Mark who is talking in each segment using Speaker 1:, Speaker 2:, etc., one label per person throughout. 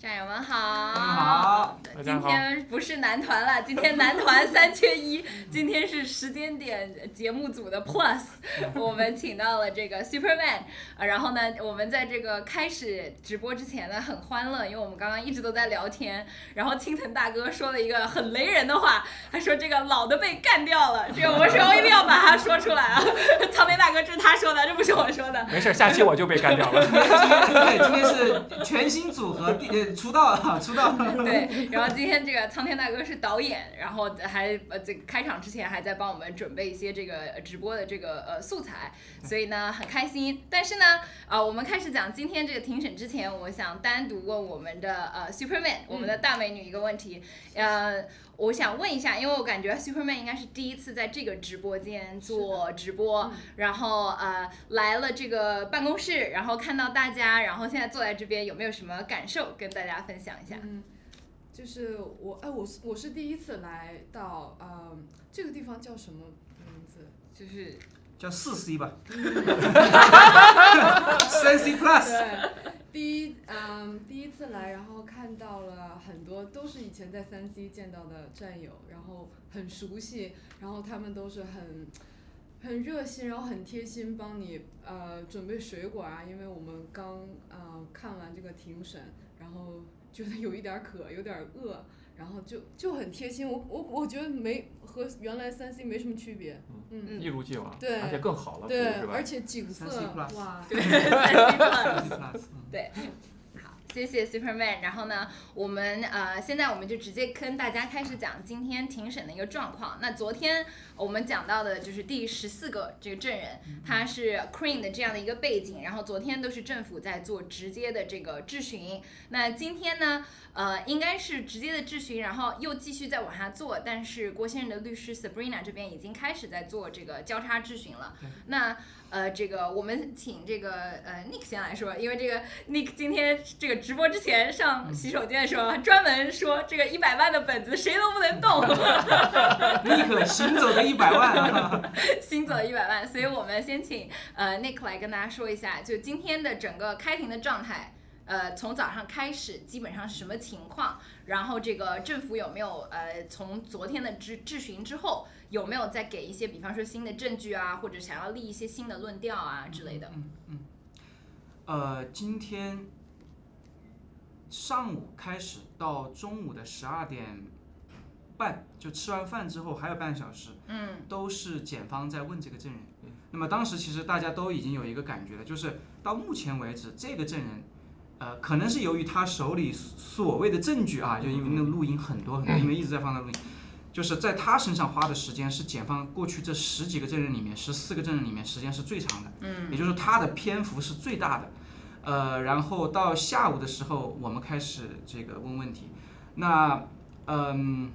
Speaker 1: 战友们好，
Speaker 2: 好，
Speaker 1: 今天不是男团了，今天男团三缺一，今天是时间点节目组的 Plus，我们请到了这个 Superman，啊，然后呢，我们在这个开始直播之前呢，很欢乐，因为我们刚刚一直都在聊天，然后青藤大哥说了一个很雷人的话，他说这个老的被干掉了，这个我说我一定要把它说出来啊，苍天大哥这是他说的，这不是我说的，
Speaker 2: 没事，下期我就被干掉了，
Speaker 3: 对，今天是全新组合第。出道了，出道。
Speaker 1: 对，然后今天这个苍天大哥是导演，然后还呃这开场之前还在帮我们准备一些这个直播的这个呃素材，所以呢很开心。但是呢，啊我们开始讲今天这个庭审之前，我想单独问我们的呃 Superman，我们的大美女一个问题，呃。我想问一下，因为我感觉 Superman 应该是第一次在这个直播间做直播，然后呃来了这个办公室，然后看到大家，然后现在坐在这边，有没有什么感受跟大家分享一下？
Speaker 4: 嗯，就是我哎，我是我是第一次来到呃这个地方叫什么名字？
Speaker 1: 就是
Speaker 3: 叫四 C 吧，三 C Plus。
Speaker 4: 对。第一，嗯，第一次来，然后看到了很多都是以前在三 C 见到的战友，然后很熟悉，然后他们都是很很热心，然后很贴心，帮你呃准备水果啊，因为我们刚呃看完这个庭审，然后觉得有一点渴，有点饿。然后就就很贴心，我我我觉得没和原来三 C 没什么区别，
Speaker 2: 嗯，一如既往，
Speaker 4: 对，
Speaker 2: 而且更好了，
Speaker 4: 对，而且景色哇，
Speaker 1: 对，三 C Plus，对。谢谢 Superman，然后呢，我们呃现在我们就直接跟大家开始讲今天庭审的一个状况。那昨天我们讲到的就是第十四个这个证人，他是 Queen 的这样的一个背景，然后昨天都是政府在做直接的这个质询。那今天呢，呃应该是直接的质询，然后又继续再往下做，但是郭先生的律师 Sabrina 这边已经开始在做这个交叉质询了。那呃，这个我们请这个呃 Nick 先来说，因为这个 Nick 今天这个直播之前上洗手间的时候，专门说这个一百万的本子谁都不能动。
Speaker 3: Nick 行走的一百万，
Speaker 1: 行走的一百万，所以我们先请呃 Nick 来跟大家说一下，就今天的整个开庭的状态。呃，从早上开始基本上是什么情况？然后这个政府有没有呃，从昨天的质质询之后，有没有再给一些，比方说新的证据啊，或者想要立一些新的论调啊之类的？
Speaker 3: 嗯嗯。呃，今天上午开始到中午的十二点半，就吃完饭之后还有半小时，
Speaker 1: 嗯，
Speaker 3: 都是检方在问这个证人。那么当时其实大家都已经有一个感觉了，就是到目前为止这个证人。呃，可能是由于他手里所谓的证据啊，就因为那个录音很多很多，因为一直在放那录音，就是在他身上花的时间是检方过去这十几个证人里面，十四个证人里面时间是最长的，
Speaker 1: 嗯，
Speaker 3: 也就是他的篇幅是最大的，呃，然后到下午的时候，我们开始这个问问题，那嗯，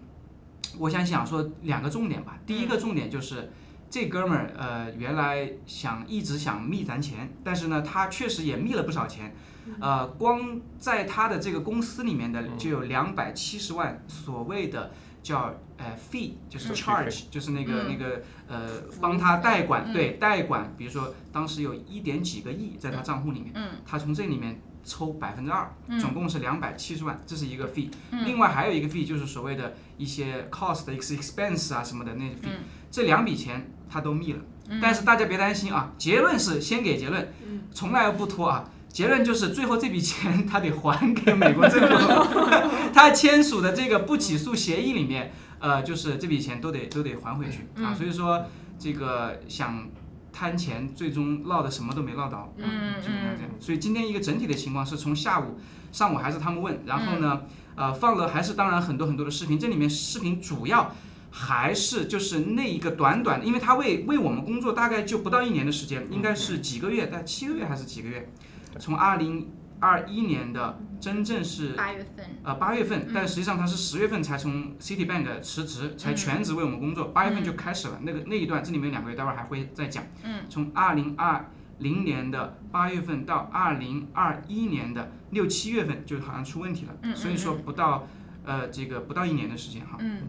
Speaker 3: 我想想说两个重点吧，第一个重点就是这哥们儿呃原来想一直想密咱钱，但是呢他确实也密了不少钱。呃，光在他的这个公司里面的就有两百七十万，所谓的叫呃 fee，就是 charge，就是那个那个呃帮他代管，对代管，比如说当时有一点几个亿在他账户里面，他从这里面抽百分之二，总共是两百七十万，这是一个 fee。另外还有一个 fee 就是所谓的一些 cost expense 啊什么的那 fee，这两笔钱他都密了。但是大家别担心啊，结论是先给结论，从来不拖啊。结论就是，最后这笔钱他得还给美国政府。他签署的这个不起诉协议里面，呃，就是这笔钱都得都得还回去啊。所以说，这个想贪钱，最终落的什么都没落到，基本上这样。所以今天一个整体的情况是从下午、上午还是他们问，然后呢，呃，放了还是当然很多很多的视频。这里面视频主要还是就是那一个短短，因为他为为我们工作大概就不到一年的时间，应该是几个月，但七个月还是几个月。从二零二一年的真正是
Speaker 1: 八月份，
Speaker 3: 呃八月份，但实际上他是十月份才从 Citibank 辞职，才全职为我们工作。八月份就开始了那个那一段，这里面两个月，待会儿还会再讲。
Speaker 1: 嗯，
Speaker 3: 从二零二零年的八月份到二零二一年的六七月份，就好像出问题了。嗯，所以说不到呃这个不到一年的时间哈。
Speaker 1: 嗯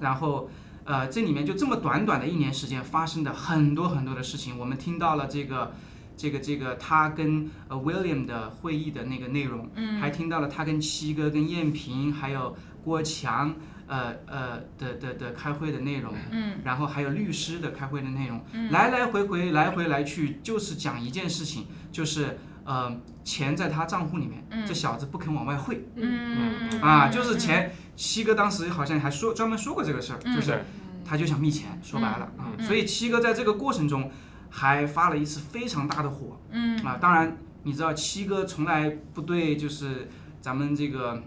Speaker 3: 然后呃这里面就这么短短的一年时间发生的很多很多的事情，我们听到了这个。这个这个他跟呃 William 的会议的那个内容，
Speaker 1: 嗯。
Speaker 3: 还听到了他跟七哥、跟燕平还有郭强呃呃的的的开会的内容，
Speaker 1: 嗯。
Speaker 3: 然后还有律师的开会的内容，
Speaker 1: 嗯。
Speaker 3: 来来回回来回来去就是讲一件事情，就是呃钱在他账户里面，
Speaker 1: 嗯。
Speaker 3: 这小子不肯往外汇。
Speaker 1: 嗯。
Speaker 3: 啊，就是钱，七哥当时好像还说专门说过这个事儿，
Speaker 1: 嗯。
Speaker 3: 就是他就想密钱，说白了啊，
Speaker 1: 嗯
Speaker 3: 所以七哥在这个过程中还发了一次非常大的火
Speaker 1: 嗯。
Speaker 3: 啊，当然你知道七哥从来不对就是咱们这个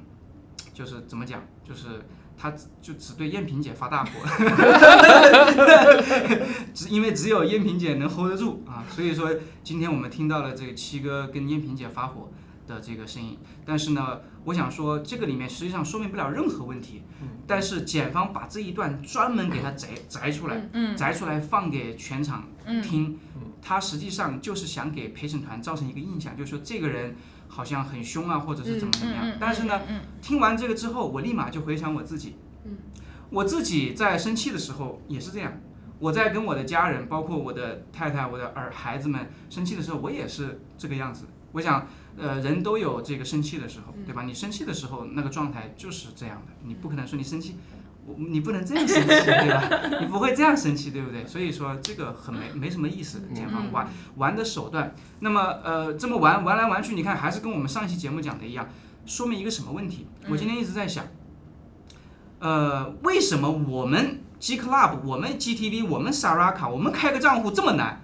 Speaker 3: 就是怎么讲，就是他就只对燕萍姐发大火，只因为只有燕萍姐能 hold 得住啊，所以说今天我们听到了这个七哥跟燕萍姐发火的这个声音，但是呢，我想说这个里面实际上说明不了任何问题，但是检方把这一段专门给它摘摘出来，
Speaker 1: 嗯
Speaker 3: 摘出来放给全场
Speaker 1: 嗯
Speaker 3: 听，他实际上就是想给陪审团造成一个印象，就是说这个人好像很凶啊，或者是怎么怎么样。
Speaker 1: 嗯，
Speaker 3: 但是呢，
Speaker 1: 嗯
Speaker 3: 听完这个之后，我立马就回想我自己，
Speaker 4: 嗯
Speaker 3: 我自己在生气的时候也是这样。我在跟我的家人，包括我的太太、我的儿孩子们生气的时候，我也是这个样子。我想，呃，人都有这个生气的时候，对吧？你生气的时候，那个状态就是这样的。你不可能说你生气，我你不能这样生气，对吧？你不会这样生气，对不对？所以说这个很没没什么意思，检方玩玩的手段。那么呃，这么玩玩来玩去，你看还是跟我们上一期节目讲的一样，说明一个什么问题？我今天一直在想，呃，为什么我们 G Club、我们 GTV、我们 Saraka、我们开个账户这么难？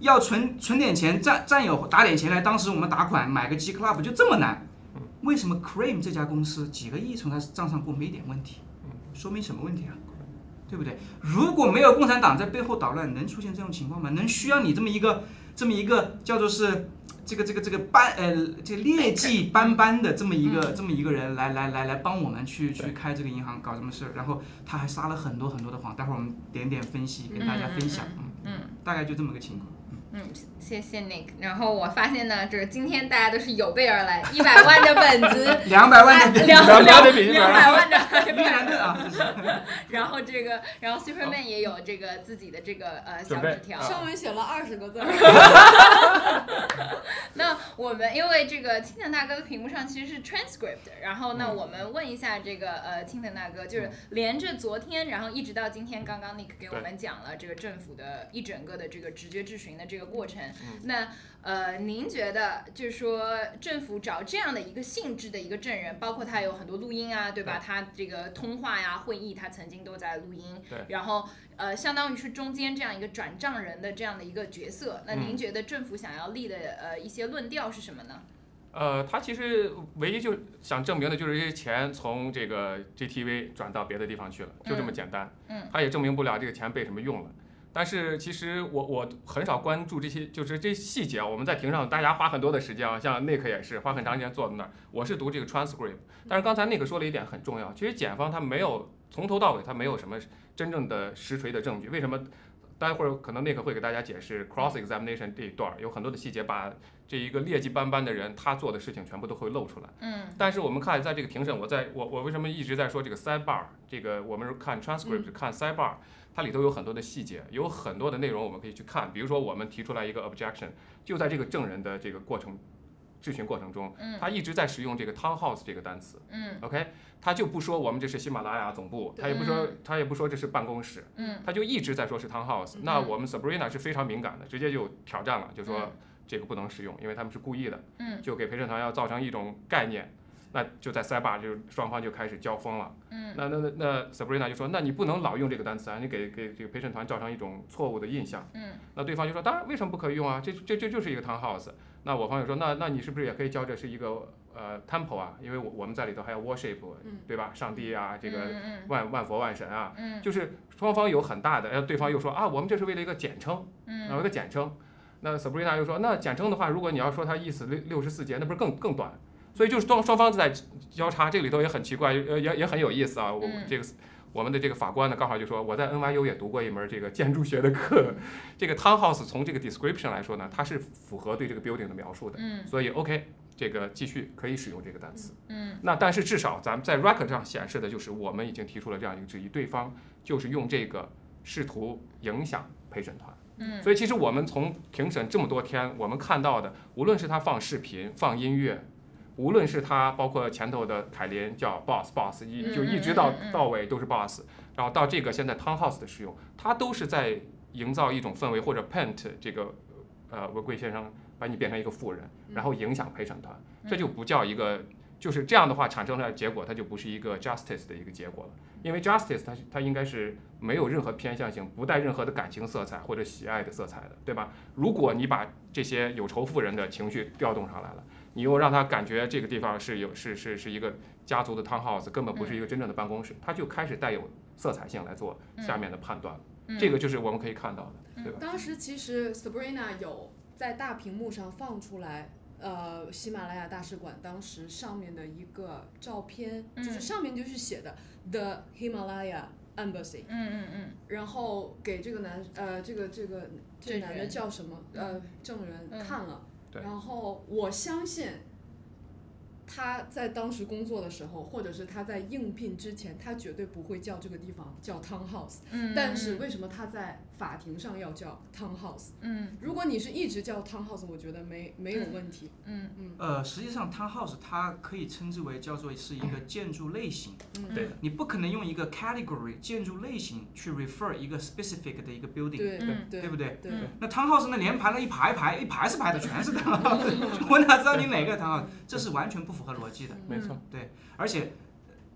Speaker 3: 要存存点钱，战战友打点钱来，当时我们打款买个 G Club 就这么难？为什么 Cream 这家公司几个亿从他账上过没点问题？说明什么问题啊？对不对？如果没有共产党在背后捣乱，能出现这种情况吗？能需要你这么一个这么一个叫做是这个这个这个班呃这个劣迹斑斑的这么一个、这么一个人来来来来帮我们去去开这个银行搞什么事儿？然后他还撒了很多很多的谎，待会儿我们点点分析跟大家分享，嗯
Speaker 1: 嗯
Speaker 3: 大概就这么个情况。
Speaker 1: 嗯，谢谢 Nick。然后我发现呢，就是今天大家都是有备而来，一百万的本子，
Speaker 3: 两百万的
Speaker 1: 两
Speaker 2: 两百
Speaker 1: 两
Speaker 2: 的笔
Speaker 1: 两百万的
Speaker 3: 依然的啊，
Speaker 1: 然后这个，然后 Superman 也有这个自己的这个呃小纸条。
Speaker 4: 上面写了二十个字儿，
Speaker 1: 那我们因为这个青藤大哥的屏幕上其实是 transcript，然后呢，我们问一下这个呃青藤大哥，就是连着昨天，然后一直到今天，刚刚 Nick 给我们讲了这个政府的一整个的这个直觉质询的这个过程。那呃，您觉得就是说政府找这样的一个性质的一个证人，包括他有很多录音啊，对吧？他这个通话呀、会议，他曾经都在录音。
Speaker 2: 对
Speaker 1: 然后呃，相当于是中间这样一个转账人的这样的一个角色。那您觉得政府想要立的呃一些论调是什么呢？
Speaker 2: 呃，他其实唯一就想证明的就是这些钱从这个 GTV 转到别的地方去了，就这么简单。
Speaker 1: 嗯，
Speaker 2: 他也证明不了这个钱被什么用了。但是其实我我很少关注这些，就是这些细节啊。我们在庭上大家花很多的时间啊，像 Nick 也是花很长时间坐在那儿。我是读这个 transcript，但是刚才 Nick 说了一点很重要，其实检方他没有从头到尾他没有什么真正的实锤的证据。为什么？待会儿可能 Nick 会给大家解释 cross examination 这一段儿有很多的细节，把这一个劣迹斑斑的人他做的事情全部都会露出来。
Speaker 1: 嗯
Speaker 2: 但是我们看在这个庭审，我在我我为什么一直在说这个 sidebar？这个我们是看 transcript、看 sidebar，它里头有很多的细节，有很多的内容我们可以去看。比如说我们提出来一个 objection，就在这个证人的这个过程质询过程中，
Speaker 1: 嗯
Speaker 2: 他一直在使用这个 townhouse 这个单词
Speaker 1: 嗯
Speaker 2: ，OK，他就不说我们这是喜马拉雅总部，他也不说他也不说这是办公室，
Speaker 1: 嗯
Speaker 2: 他就一直在说是 townhouse。那我们 Sabrina 是非常敏感的，直接就挑战了，就说这个不能使用，因为他们是故意的。
Speaker 1: 嗯
Speaker 2: 就给陪审团要造成一种概念，那就在塞巴就双方就开始交锋了。
Speaker 1: 嗯
Speaker 2: 那那那那 Sabrina 就说，那你不能老用这个单词啊，你给给这个陪审团造成一种错误的印象。
Speaker 1: 嗯
Speaker 2: 那对方就说，当然为什么不可以用啊？这这这就是一个 townhouse。那我方就说，那那你是不是也可以叫这是一个呃 temple 啊？因为我我们在里头还有 worship，
Speaker 4: 嗯
Speaker 2: 对吧？上帝啊，这个
Speaker 1: 嗯
Speaker 2: 万万佛万神啊，
Speaker 1: 嗯
Speaker 2: 就是双方有很大的，呃，对方又说啊，我们这是为了一个简称。
Speaker 1: 嗯
Speaker 2: 有一个简称。那 Sabrina 又说，那简称的话，如果你要说它意思六六十四节，那不是更更短？所以就是双双方在交叉，这个里头也很奇怪，呃，也也很有意思啊。我
Speaker 1: 嗯
Speaker 2: 这个我们的这个法官呢，刚好就说我在 NYU 也读过一门这个建筑学的课，这个 townhouse 从这个 description 来说呢，它是符合对这个 building 的描述的，
Speaker 1: 嗯
Speaker 2: 所以 OK，这个继续可以使用这个单词。
Speaker 1: 嗯
Speaker 2: 那但是至少咱们在 record 上显示的就是我们已经提出了这样一个质疑，对方就是用这个试图影响陪审团。
Speaker 1: 嗯
Speaker 2: 所以其实我们从庭审这么多天，我们看到的，无论是他放视频、放音乐，无论是他包括前头的凯琳叫 boss boss，一
Speaker 1: 嗯
Speaker 2: 就一直到到尾都是 boss，然后到这个现在 townhouse 的使用，它都是在营造一种氛围，或者 paint 这个呃文贵先生把你变成一个富人，然后影响陪审团，这就不叫一个。就是这样的话产生的结果，它就不是一个 justice 的一个结果了，因为 justice 它它应该是没有任何偏向性，不带任何的感情色彩或者喜爱的色彩的，对吧？如果你把这些有仇富人的情绪调动上来了，你又让他感觉这个地方是有是是是一个家族的 townhouse，根本不是一个真正的办公室，他就开始带有色彩性来做下面的判断这个就是我们可以看到的，对吧？
Speaker 4: 当时其实 Sabrina 有在大屏幕上放出来，呃，喜马拉雅大使馆当时上面的一个照片，
Speaker 1: 嗯
Speaker 4: 就是上面就是写的 The Himalaya Embassy，
Speaker 1: 嗯嗯嗯。
Speaker 4: 然后给这个男呃这个这个这个男的叫什么？呃证人
Speaker 1: 嗯。
Speaker 4: 看了，
Speaker 2: 对
Speaker 4: 然后我相信。他在当时工作的时候，或者是他在应聘之前，他绝对不会叫这个地方叫 townhouse。
Speaker 1: 嗯，
Speaker 4: 但是为什么他在法庭上要叫 townhouse？
Speaker 1: 嗯。
Speaker 4: 如果你是一直叫 townhouse，我觉得没没有问题。
Speaker 1: 嗯。嗯。
Speaker 3: 呃，实际上 townhouse 它可以称之为叫做是一个建筑类型，
Speaker 4: 嗯，
Speaker 2: 对。
Speaker 3: 你不可能用一个 category 建筑类型去 refer 一个 specific 的一个 building，
Speaker 4: 对
Speaker 1: 嗯。
Speaker 4: 对
Speaker 3: 对不对？
Speaker 4: 对。
Speaker 1: 嗯
Speaker 3: 那 townhouse 那连排了一排排一排是排的全是 townhouse，我哪知道你哪个 townhouse？这是完全不符合逻辑的。
Speaker 2: 没错，对
Speaker 3: 而且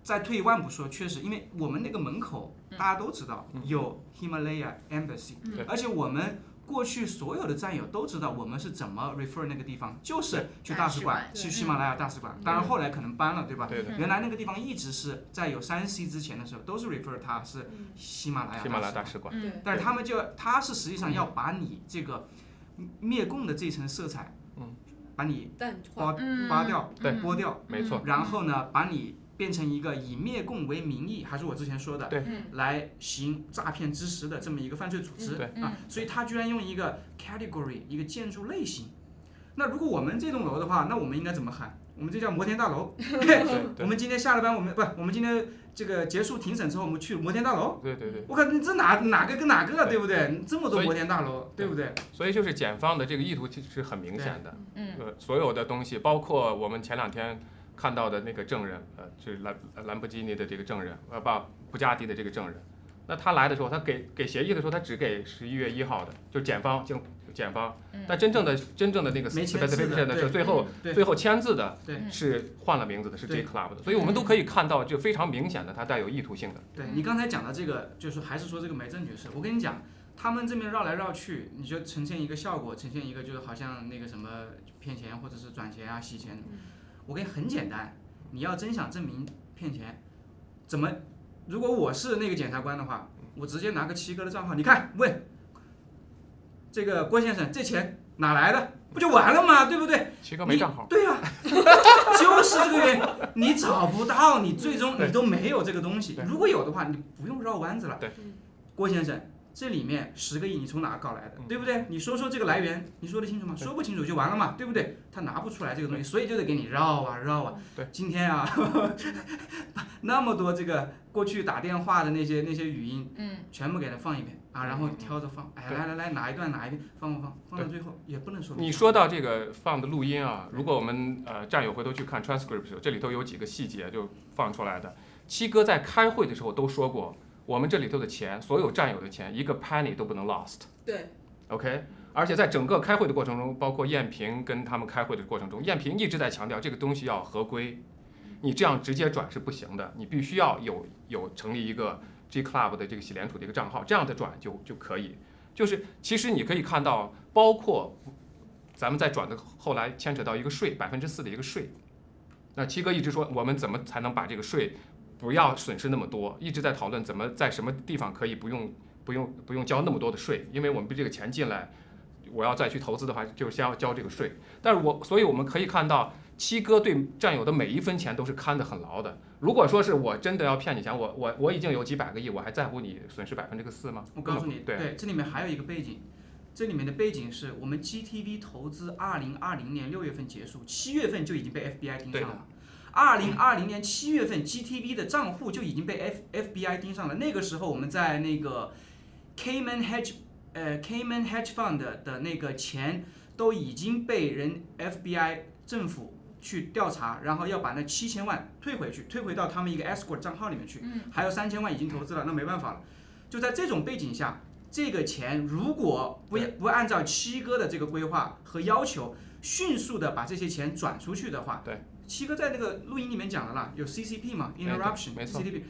Speaker 3: 再退一万步说，确实，因为我们那个门口大家都知道
Speaker 2: 嗯。
Speaker 3: 有 Himalaya Embassy，
Speaker 2: 对。
Speaker 3: 而且我们过去所有的战友都知道我们是怎么 refer 那个地方，就是去大使馆，去喜马拉雅大使馆。当然后来可能搬了，对吧？
Speaker 2: 对。
Speaker 3: 原来那个地方一直是在有三 C 之前的时候，都是 refer 它是喜马拉雅
Speaker 2: 喜马拉雅
Speaker 3: 大使馆。
Speaker 2: 使馆，
Speaker 1: 嗯
Speaker 3: 但是他们就他是实际上要把你这个灭共的这层色彩，
Speaker 2: 嗯，
Speaker 3: 把你
Speaker 4: 淡
Speaker 3: 刮
Speaker 4: 化。
Speaker 1: 嗯。
Speaker 3: 刮掉、
Speaker 2: 对。
Speaker 3: 剥掉，
Speaker 2: 没错，
Speaker 3: 然后呢，把你变成一个以灭共为名义，还是我之前说的，来行诈骗之实的这么一个犯罪组织，
Speaker 2: 对
Speaker 3: 啊，所以他居然用一个 category 一个建筑类型。那如果我们这栋楼的话，那我们应该怎么喊？我们这叫摩天大楼。
Speaker 2: 对
Speaker 3: 我们今天下了班，我们不，我们今天这个结束庭审之后，我们去摩天大楼。
Speaker 2: 对对对。
Speaker 3: 我靠，你这哪哪个跟哪个，
Speaker 2: 对
Speaker 3: 对不对？这么多摩天大楼，对不对？
Speaker 2: 所以就是检方的这个意图其实是很明显的。
Speaker 1: 嗯
Speaker 2: 呃，所有的东西，包括我们前两天看到的那个证人，呃，就是兰兰博基尼的这个证人，呃，不，布加迪的这个证人。那他来的时候，他给给协议的时候，他只给十一月一号的，就是检方经检方。
Speaker 1: 嗯
Speaker 2: 但真正的真正的那个最后最后签字的是换了名字的，是
Speaker 3: 对
Speaker 2: J Club 的，所以我们都可以看到，就非常明显的，它带有意图性的。
Speaker 3: 对你刚才讲的这个，就是还是说这个没证据是，我跟你讲，他们这边绕来绕去，你就呈现一个效果，呈现一个就是好像那个什么骗钱或者是转钱啊、洗钱。我跟你很简单，你要真想证明骗钱，怎么？如果我是那个检察官的话，我直接拿个七哥的账号，你看问这个郭先生，这钱哪来的？不就完了吗？对不对？
Speaker 2: 七哥没账号，
Speaker 3: 对呀、就是这个原因，你找不到，你最终你都没有这个东西。如果有的话，你不用绕弯子了。
Speaker 2: 对
Speaker 3: 郭先生，这里面十个亿你从哪搞来的，
Speaker 2: 嗯
Speaker 3: 对不对？你说说这个来源，你说得清楚吗？说不清楚就完了嘛，对不对？他拿不出来这个东西，所以就得给你绕啊绕啊。
Speaker 2: 对，
Speaker 3: 今天啊，那么多这个过去打电话的那些那些语音，
Speaker 1: 嗯
Speaker 3: 全部给他放一遍啊，然后
Speaker 2: 嗯
Speaker 3: 挑着放，哎，
Speaker 2: 对
Speaker 3: 来来来，哪一段哪一遍放放放，放到最后也不能说。
Speaker 2: 你说到这个放的录音啊，如果我们呃战友回头去看 transcript 的时候，这里头有几个细节就放出来的。七哥在开会的时候都说过，我们这里头的钱，所有战友的钱，一个 penny 都不能 lost。
Speaker 4: 对
Speaker 2: ，OK，而且在整个开会的过程中，包括燕平跟他们开会的过程中，燕平一直在强调这个东西要合规，你这样直接转是不行的，你必须要有有成立一个 G Club 的这个洗联储的一个账号，这样的转就就可以。就是其实你可以看到，包括咱们在转的后来牵扯到一个税百分之四的一个税，那七哥一直说我们怎么才能把这个税不要损失那么多，一直在讨论怎么在什么地方可以不用不用不用交那么多的税，因为我们这个钱进来，我要再去投资的话，就先要交这个税。但是我，所以我们可以看到，七哥对战友的每一分钱都是看得很牢的。如果说是我真的要骗你钱，我我我已经有几百个亿，我还在乎你损失百分之个四吗？
Speaker 3: 我告诉你，
Speaker 2: 对
Speaker 3: 这里面还有一个背景，这里面的背景是我们 GTV 投资二零二零年六月份结束，七月份就已经被 FBI 盯上了。二零二零年七月份，GTV 的账户就已经被 F FBI 盯上了。那个时候我们在那个 Cayman Hedge 呃 Cayman Hedge Fund 的那个钱都已经被人 FBI 政府去调查，然后要把那七千万退回去，退回到他们一个 escort 账号里面去，
Speaker 1: 嗯
Speaker 3: 还有三千万已经投资了，那没办法了。就在这种背景下，这个钱如果不
Speaker 2: 对
Speaker 3: 不按照七哥的这个规划和要求，迅速的把这些钱转出去的话，
Speaker 2: 对，
Speaker 3: 七哥在那个录音里面讲了啦，有 CCP 嘛，interruption，
Speaker 2: 没错
Speaker 3: CCP，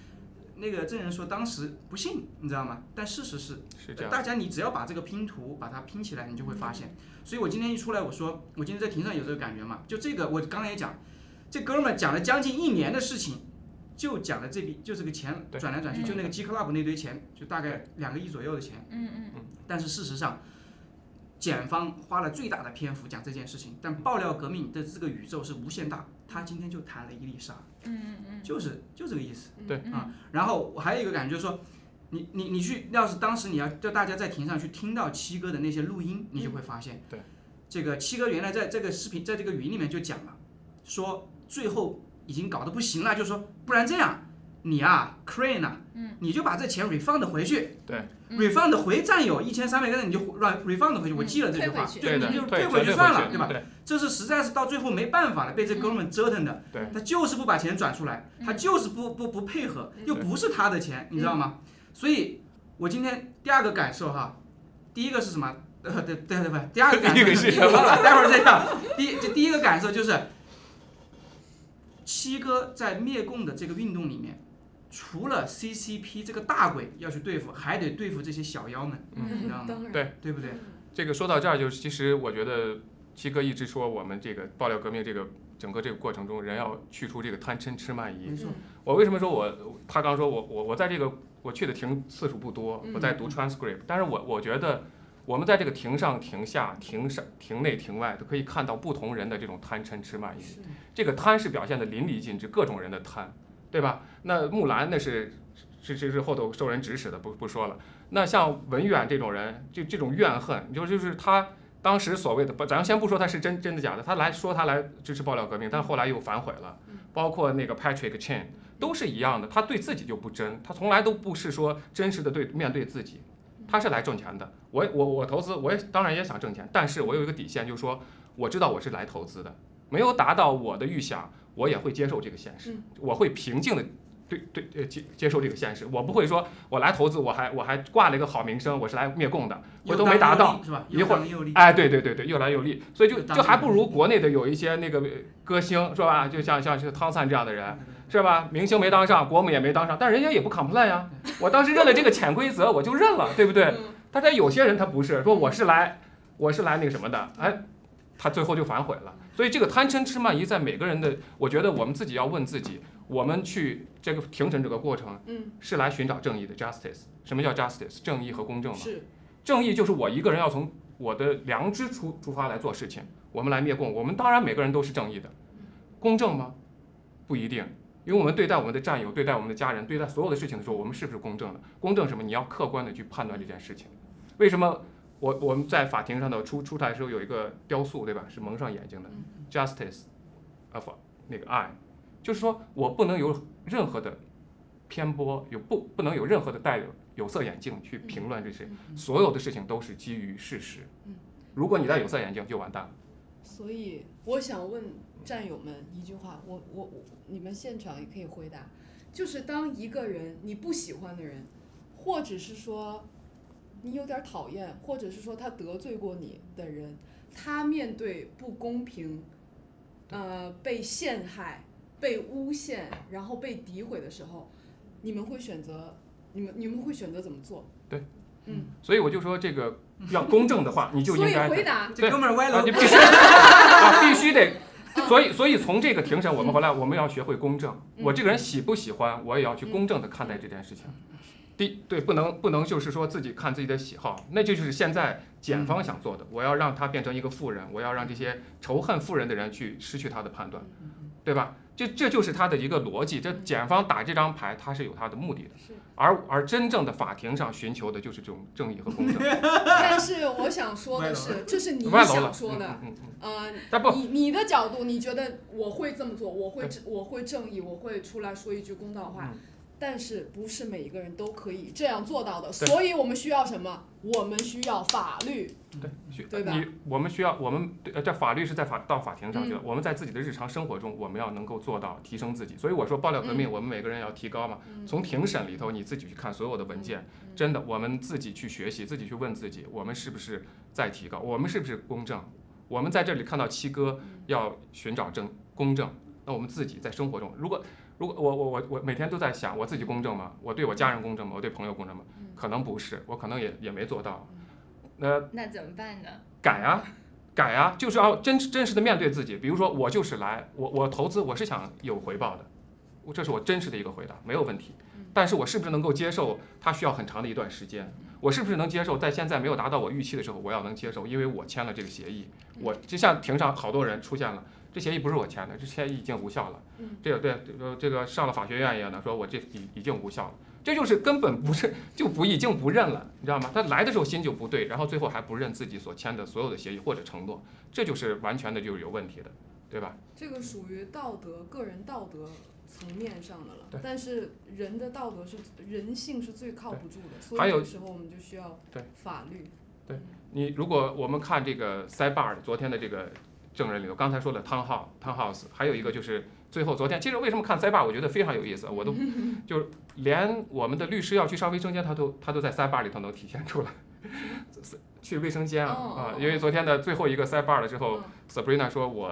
Speaker 3: 那个证人说当时不信，你知道吗？但事实是，
Speaker 2: 是这样。
Speaker 3: 大家你只要把这个拼图把它拼起来，你就会发现。所以我今天一出来，我说我今天在庭上有这个感觉嘛，就这个我刚才也讲，这哥们儿讲了将近一年的事情，就讲了这笔就这个钱转来转去，
Speaker 1: 嗯
Speaker 3: 就那个 G Club 那堆钱，就大概两个亿左右的钱。
Speaker 1: 嗯嗯
Speaker 3: 但是事实上，检方花了最大的篇幅讲这件事情，但爆料革命的这个宇宙是无限大，他今天就谈了伊丽莎，
Speaker 1: 嗯嗯
Speaker 3: 就是就这个意思。
Speaker 2: 对。
Speaker 1: 嗯。
Speaker 3: 啊，然后我还有一个感觉就是说，你你你去，要是当时你要叫大家在庭上去听到七哥的那些录音，你就会发现，
Speaker 2: 对，
Speaker 3: 这个七哥原来在这个视频，在这个语音里面就讲了，说最后已经搞得不行了，就说不然这样，你啊，Crane 啊，
Speaker 1: 嗯，
Speaker 3: 你就把这钱 refund 回去，
Speaker 2: 对。
Speaker 1: 嗯
Speaker 3: ，refund 回战友一千三百个人，你就让 refund 回去，我
Speaker 1: 嗯
Speaker 3: 记了这句话，
Speaker 2: 对
Speaker 3: 你就，
Speaker 2: 退
Speaker 3: 退回去算了，对吧？
Speaker 2: 对
Speaker 3: 这是实在是到最后没办法了，被这哥们折腾的，
Speaker 2: 对。
Speaker 3: 他就是不把钱转出来，他
Speaker 1: 嗯
Speaker 3: 就是不不不配合，
Speaker 4: 嗯。
Speaker 3: 又不是他的钱，你知道吗？所以，我今天第二个感受哈，第一个是什么？呃，对对对不，第二个感受
Speaker 2: 第一个是什么？
Speaker 3: 忘了，待会儿再讲。第第一个感受就是，七哥在灭共的这个运动里面，除了 CCP 这个大鬼要去对付，还得对付这些小妖们，
Speaker 1: 嗯。
Speaker 3: 你知道吗？
Speaker 2: 对。
Speaker 3: 对不对？
Speaker 2: 这个说到这儿，就是其实我觉得七哥一直说我们这个爆料革命这个整个这个过程中，人要去除这个贪嗔痴慢疑。
Speaker 3: 没错，
Speaker 2: 我为什么说我他刚说我我我在这个我去的庭次数不多，
Speaker 4: 嗯
Speaker 2: 我在读 transcript，但是我我觉得我们在这个庭上、庭下、庭上、庭内、庭外都可以看到不同人的这种贪嗔痴慢疑。这个贪是表现的淋漓尽致，各种人的贪，对吧？那木兰那是是是是后头受人指使的，不不说了。那像文远这种人，就这种怨恨，就就是他当时所谓的，不，咱先不说他是真真的假的，他来说他来支持爆料革命，但后来又反悔了，包括那个 Patrick Chan 都是一样的，他对自己就不真，他从来都不是说真实的对面对自己，他是来挣钱的。我我我投资，我也当然也想挣钱，但是我有一个底线，就是说我知道我是来投资的，没有达到我的预想，我也会接受这个现实
Speaker 4: 嗯，
Speaker 2: 我会平静的。对对呃接接受这个现实，我不会说我来投资，我还我还挂了一个好名声，我是来灭共的，我都没达到，
Speaker 3: 是吧？
Speaker 2: 一会儿哎，对对对对，又来又利，所以就
Speaker 3: 就
Speaker 2: 还不如国内的有一些那个呃歌星是吧？就像像是汤灿这样的人是吧？明星没当上，国母也没当上，但人家也不 complain 呀。我当时认了这个潜规则，我就认了，对不对？
Speaker 4: 嗯
Speaker 2: 但是有些人他不是说我是来我是来那个什么的，哎，他最后就反悔了。所以这个贪嗔痴慢疑在每个人的，我觉得我们自己要问自己，我们去这个庭审这个过程
Speaker 4: 嗯，
Speaker 2: 是来寻找正义的 justice。什么叫 justice？正义和公正嘛。
Speaker 4: 是
Speaker 2: 正义就是我一个人要从我的良知出出发来做事情。我们来灭共，我们当然每个人都是正义的。公正吗？不一定，因为我们对待我们的战友、对待我们的家人、对待所有的事情的时候，我们是不是公正的？公正什么？你要客观的去判断这件事情。为什么我我们在法庭上的出出台的时候有一个雕塑，对吧？是蒙上眼睛的，justice of 那个 eye，就是说我不能有任何的偏颇，有不不能有任何的戴有有色眼镜去评论这些，所有的事情都是基于事实
Speaker 4: 嗯。
Speaker 2: 如果你戴有色眼镜，就完蛋了。
Speaker 4: 所以我想问战友们一句话，我我我，你们现场也可以回答，就是当一个人你不喜欢的人，或者是说你有点讨厌，或者是说他得罪过你的人，他面对不公平，呃，被陷害、被诬陷，然后被诋毁的时候，你们会选择，你们你们会选择怎么做？
Speaker 2: 对，
Speaker 4: 嗯，
Speaker 2: 所以我就说，这个要公正的话，你就应
Speaker 4: 所以
Speaker 2: 该
Speaker 4: 回答，
Speaker 3: 这哥们儿歪了，
Speaker 2: 你，必须 啊，必须得。所以，所以从这个庭审，我们回来，我们要学会公正。我这个人喜不喜欢，我也要去公正的看待这件事情。第对，不能不能就是说自己看自己的喜好，那就是现在检方想做的。我要让他变成一个富人，我要让这些仇恨富人的人去失去他的判断，对吧？这这就是他的一个逻辑。这检方打这张牌，他是有他的目的的。
Speaker 4: 是。
Speaker 2: 而而真正的法庭上寻求的就是这种正义和公正。
Speaker 4: 但是我想说的是，这是你想，说的。
Speaker 2: 嗯嗯嗯，
Speaker 4: 呃，
Speaker 2: 但不，
Speaker 4: 你你的角度，你觉得我会这么做，我会我会正义，我会出来说一句公道话。
Speaker 2: 嗯
Speaker 4: 但是不是每一个人都可以这样做到的，所以我们需要什么？我们需要法律。
Speaker 2: 对，需
Speaker 4: 对吧
Speaker 2: 你我们需要我们呃，这法律是在法到法庭上去了，
Speaker 4: 嗯
Speaker 2: 我们在自己的日常生活中，我们要能够做到提升自己。所以我说爆料革命，
Speaker 4: 嗯
Speaker 2: 我们每个人要提高嘛。
Speaker 4: 嗯
Speaker 2: 从庭审里头，你自己去看所有的文件，真的，我们自己去学习，自己去问自己，我们是不是在提高？我们是不是公正？我们在这里看到七哥要寻找正公正，那我们自己在生活中，如果如果我我我我每天都在想，我自己公正吗？我对我家人公正吗？我对朋友公正吗？可能不是，我可能也也没做到。那
Speaker 1: 那怎么办呢？
Speaker 2: 改啊，改啊，就是要真真实的面对自己。比如说，我就是来，我我投资，我是想有回报的，我这是我真实的一个回答，没有问题。但是我是不是能够接受它需要很长的一段时间？我是不是能接受在现在没有达到我预期的时候，我要能接受？因为我签了这个协议，我就像庭上好多人出现了，这协议不是我签的，这协议已经无效了。这个对，这个这个上了法学院一样的，说我这已已经无效了。这就是根本不是就不已经不认了，你知道吗？他来的时候心就不对，然后最后还不认自己所签的所有的协议或者承诺，这就是完全的就是有问题的，对吧？
Speaker 4: 这个属于道德、个人道德层面上的了
Speaker 2: 对。
Speaker 4: 但是人的道德是人性是最靠不住的，所以有时候我们就需要
Speaker 2: 对
Speaker 4: 法律。
Speaker 2: 对你如果我们看这个塞巴尔昨天的这个证人里头，刚才说的汤浩汤 house，还有一个就是最后昨天，其实为什么看塞巴尔，我觉得非常有意思，我都 就是连我们的律师要去上卫生间，他都他都在塞巴尔里头能体现出来。去卫生间啊啊因为昨天的最后一个塞巴尔了之后
Speaker 4: 嗯
Speaker 2: ，Sabrina 说我，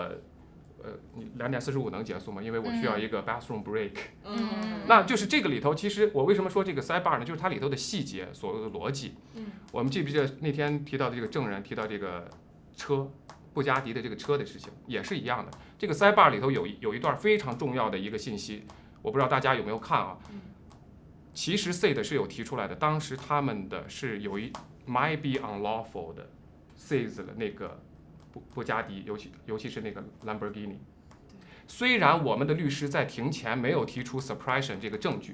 Speaker 2: 呃，你两点四十五能结束吗？因为我需要一个 bathroom break。
Speaker 4: 嗯，
Speaker 2: 那就是这个里头，其实我为什么说这个 sidebar 呢？就是它里头的细节，所有的逻辑。
Speaker 4: 嗯，
Speaker 2: 我们记不记得那天提到的这个证人提到这个车，布加迪的这个车的事情，也是一样的。这个 sidebar 里头有一有一段非常重要的一个信息，我不知道大家有没有看啊？其实 C 的是有提出来的，当时他们的是有一 might be unlawful 的 seize 了那个布布加迪，尤其尤其是那个兰博基尼。虽然我们的律师在庭前没有提出 suppression 这个证据，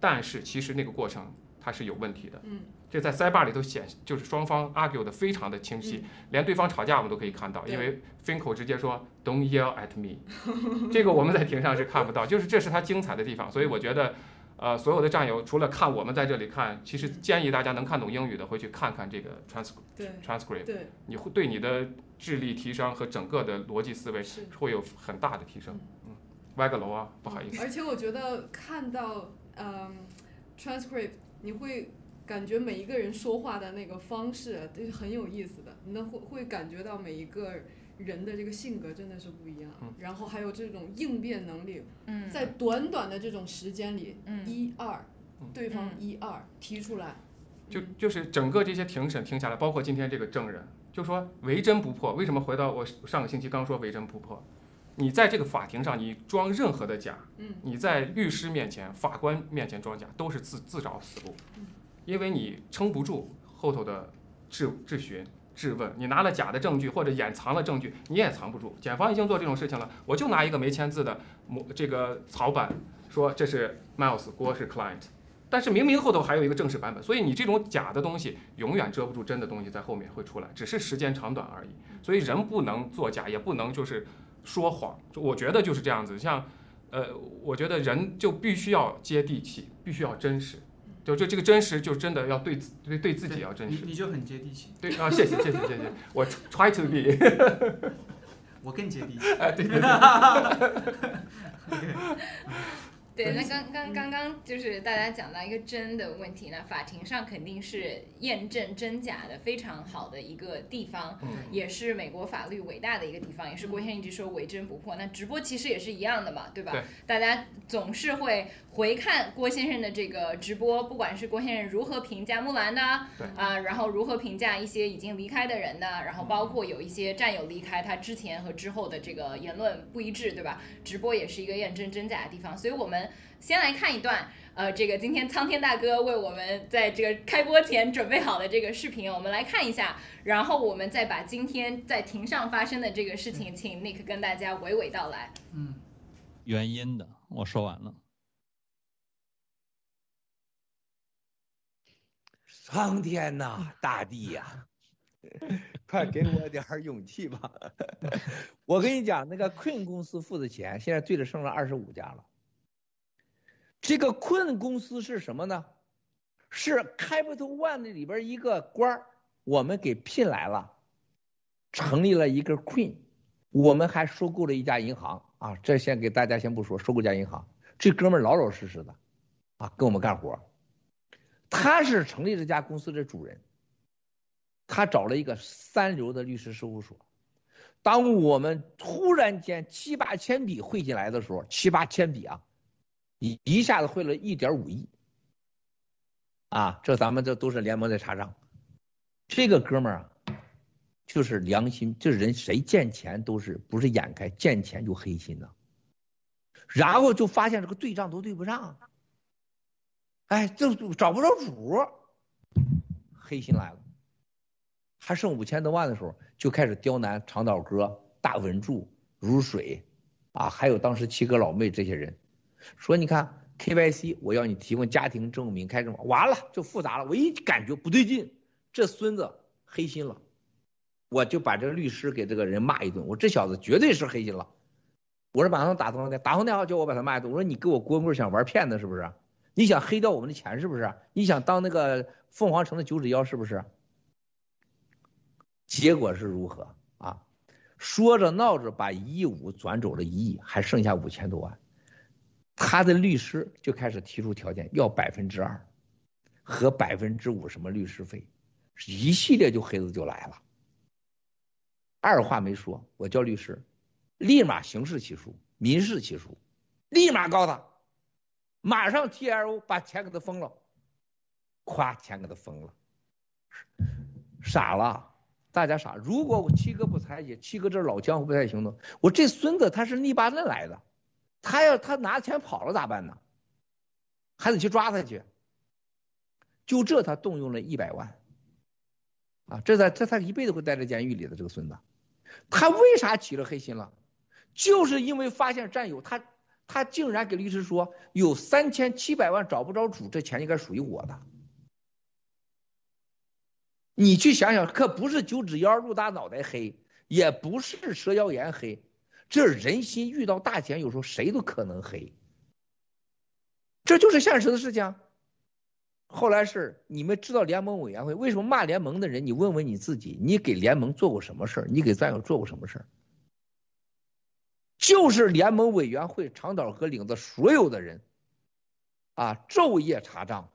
Speaker 2: 但是其实那个过程它是有问题的。
Speaker 4: 嗯，
Speaker 2: 这在塞巴里头显，就是双方 argue 的非常的清晰，连对方吵架我们都可以看到，因为 Finkel 直接说 Don't yell at me，这个我们在庭上是看不到，就是这是他精彩的地方，所以我觉得。呃，所有的战友除了看我们在这里看，其实建议大家能看懂英语的，回去看看这个 transcript，
Speaker 4: 对
Speaker 2: 你会对你的智力提升和整个的逻辑思维。会有很大的提升。嗯，歪个楼啊，不好意思。
Speaker 4: 而且我觉得看到嗯 transcript，你会感觉每一个人说话的那个方式啊都是很有意思的，你能会会感觉到每一个人的这个性格真的是不一样，
Speaker 2: 嗯
Speaker 4: 然后还有这种应变能力，
Speaker 1: 嗯，
Speaker 4: 在短短的这种时间里，
Speaker 1: 嗯
Speaker 4: 一二
Speaker 2: 嗯，
Speaker 4: 对方
Speaker 1: 嗯
Speaker 4: 一二提出来，
Speaker 2: 就
Speaker 4: 嗯
Speaker 2: 就是整个这些庭审听下来，包括今天这个证人，就说为真不破。为什么回到我上个星期刚说为真不破？你在这个法庭上，你装任何的假，
Speaker 4: 嗯
Speaker 2: 你在律师面前、法官面前装假，都是自自找死路，因为你撑不住后头的质质询、质问。你拿了假的证据或者掩藏了证据，你也藏不住。检方已经做这种事情了，我就拿一个没签字的模这个草板，说这是 Miles，郭是 Client。但是明明后头还有一个正式版本，所以你这种假的东西永远遮不住真的东西在后面会出来，只是时间长短而已。所以人不能作假，也不能就是说谎。我觉得就是这样子，像呃，我觉得人就必须要接地气，必须要真实。就就这个真实，就真的要对自对对自己要真实。
Speaker 3: 你你就很接地气，
Speaker 2: 对啊，谢谢谢谢谢谢，我 try to be。
Speaker 3: 我更接地气。
Speaker 2: 哎，对对对，
Speaker 1: 对，那刚刚刚刚就是大家讲到一个真的问题呢，法庭上肯定是验证真假的非常好的一个地方，
Speaker 2: 嗯
Speaker 1: 也是美国法律伟大的一个地方，也是郭先生一直说为真不破。那直播其实也是一样的嘛，对吧？
Speaker 2: 对
Speaker 1: 大家总是会回看郭先生的这个直播，不管是郭先生如何评价木兰的
Speaker 2: 对
Speaker 1: 啊、然后如何评价一些已经离开的人的，然后包括有一些战友离开，他之前和之后的这个言论不一致，对吧？直播也是一个验证真假的地方，所以我们先来看一段，呃，这个今天苍天大哥为我们在这个开播前准备好的这个视频，我们来看一下，然后我们再把今天在庭上发生的这个事情，请 Nick 跟大家娓娓道来。
Speaker 5: 嗯原因的，我说完了。
Speaker 6: 苍天呐，大地呀、快给我点儿勇气吧！我跟你讲，那个 Queen 公司付的钱，现在对着剩了二十五家了。这个困公司是什么呢？是 Capital One 里边一个官儿，我们给聘来了，成立了一个 Queen，我们还收购了一家银行啊，这先给大家先不说，收购一家银行，这哥们儿老老实实的，啊，跟我们干活，他是成立这家公司的主人，他找了一个三流的律师事务所。当我们突然间七八千笔汇进来的时候，七八千笔啊，一一下子汇了一点五亿，啊，这咱们这都是联盟在查账，这个哥们儿啊，就是良心，这人谁见钱都是不是眼开，见钱就黑心呐，然后就发现这个对账都对不上，哎，就找不着主，黑心来了。还剩五千多万的时候，就开始刁难长岛哥、大文柱、如水，啊，还有当时七哥老妹这些人，说你看 KYC，我要你提供家庭证明，开证，完了就复杂了。我一感觉不对劲，这孙子黑心了，我就把这个律师给这个人骂一顿，我这小子绝对是黑心了。我说马上打通电话，打通电话叫我把他骂一顿。我说你给我光棍想玩骗子是不是？你想黑掉我们的钱是不是？你想当那个凤凰城的九指妖是不是？结果是如何啊？说着闹着把一亿五转走了一亿，还剩下五千多万。他的律师就开始提出条件，要百分之二和百分之五什么律师费，一系列就黑子就来了。二话没说，我叫律师，立马刑事起诉、民事起诉，立马告他，马上 T L O 把钱给他封了，咵钱给他封了，傻了。大家傻，如果我七哥不采取，七哥这老江湖不太行动，我这孙子他是黎巴嫩来的，他要他拿钱跑了咋办呢？还得去抓他去。就这他动用了一百万，啊，这他这他一辈子会待在监狱里的这个孙子，他为啥起了黑心了？就是因为发现战友他他竟然给律师说有三千七百万找不着主，这钱应该属于我的。你去想想，可不是九指妖入大脑袋黑，也不是蛇妖言黑，这人心遇到大钱，有时候谁都可能黑，这就是现实的事情。后来是你们知道联盟委员会为什么骂联盟的人？你问问你自己，你给联盟做过什么事儿？你给战友做过什么事儿？就是联盟委员会长岛和领的所有的人，啊，昼夜查账，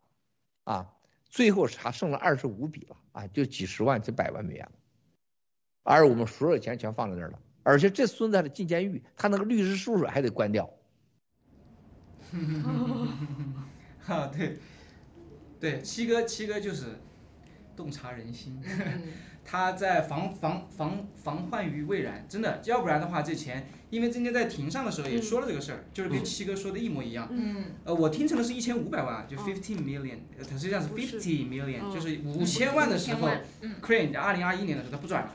Speaker 6: 啊。最后查剩了二十五笔了啊，就几十万几百万美元了，而我们所有钱全放在那儿了，而且这孙子还得进监狱，他那个律师事务所还得关掉。
Speaker 3: 哈，对，对，七哥七哥就是洞察人心。他在防防防防患于未然，真的，要不然的话，这钱，因为今天在庭上的时候也说了这个事儿，就是跟七哥说的一模一样。
Speaker 1: 嗯。
Speaker 3: 呃，我听成的是一千五百万，就 fifteen million，它实际上是 fifty million，就是五千万的时候，Crane 在二零二一年的时候他不转了，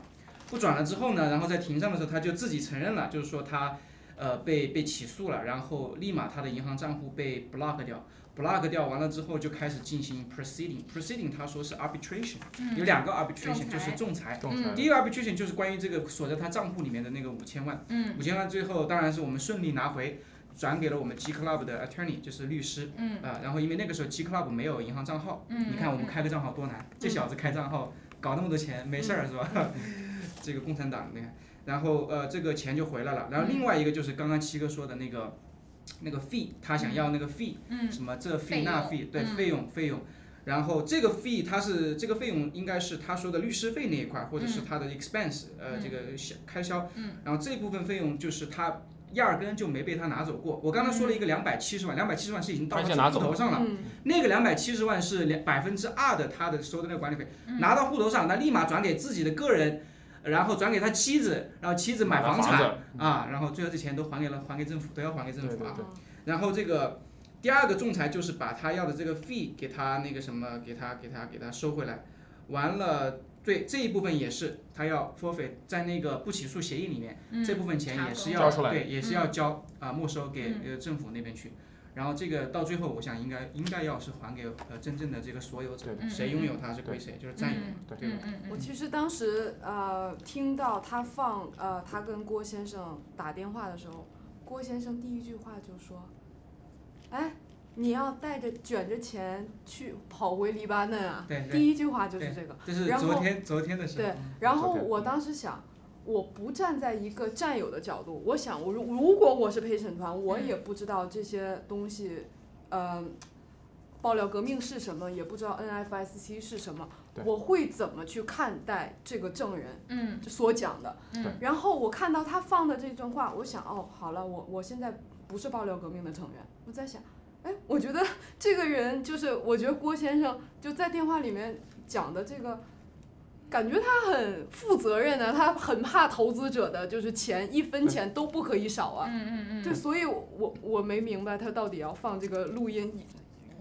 Speaker 3: 不转了之后呢，然后在庭上的时候他就自己承认了，就是说他呃被被起诉了，然后立马他的银行账户被 block 掉。Block 掉完了之后就开始进行 proceeding，proceeding 他说是 arbitration，有两个 arbitration 就是仲裁，第一个 arbitration 就是关于这个锁在他账户里面的那个五千万，五千万最后当然是我们顺利拿回，转给了我们 G Club 的 attorney 就是律师，啊，然后因为那个时候 G Club 没有银行账号，你看我们开个账号多难，这小子开账号搞那么多钱没事儿是吧？这个共产党你看，然后呃这个钱就回来了，然后另外一个就是刚刚七哥说的那个。那个 fee，他想要那个 fee，什么这 fee 那 fee，对，费用费用，然后这个 fee 他是这个费用应该是他说的律师费那一块，或者是他的 expense，呃，这个小开销，然后这部分费用就是他压根就没被他拿走过。我刚才说了一个两百七十万，两百七十万是已经到他户头上了，那个两百七十万是两百分之二的他的收的那个管理费，拿到户头上，那立马转给自己的个人。然后转给他妻子，然后妻子买房产啊，然后最后这钱都还给了，还给政府，都要还给政府啊。然后这个第二个仲裁就是把他要的这个 fee 给他那个什么，给他给他给他收回来。完了，对这一部分也是他要 forfeit，在那个不起诉协议里面，这部分钱也是要对，也是要交啊，没收给呃政府那边去。然后这个到最后，我想应该应该要是还给呃真正的这个所有者，谁拥有它是归谁，就是占有嘛，对吧？
Speaker 4: 我其实当时呃听到他放呃他跟郭先生打电话的时候，郭先生第一句话就说：“哎，你要带着卷着钱去跑回黎巴嫩啊？
Speaker 3: 对对
Speaker 4: 第一句话就是这个。
Speaker 3: 这是
Speaker 4: 然后
Speaker 3: 昨天昨天的事。
Speaker 4: 对
Speaker 3: 嗯
Speaker 4: 然后我当时想，我不站在一个战友的角度，我想我如如果我是陪审团，我也不知道这些东西，呃，爆料革命是什么，也不知道 NFSC 是什么，我会怎么去看待这个证人
Speaker 1: 嗯。
Speaker 4: 所讲的？
Speaker 1: 嗯。
Speaker 4: 然后我看到他放的这段话，我想哦，好了，我我现在不是爆料革命的成员，我在想，哎，我觉得这个人就是，我觉得郭先生就在电话里面讲的这个，感觉他很负责任的，他很怕投资者的就是钱一分钱都不可以少啊。
Speaker 1: 嗯嗯嗯，
Speaker 4: 对，所以我我我没明白他到底要放这个录音，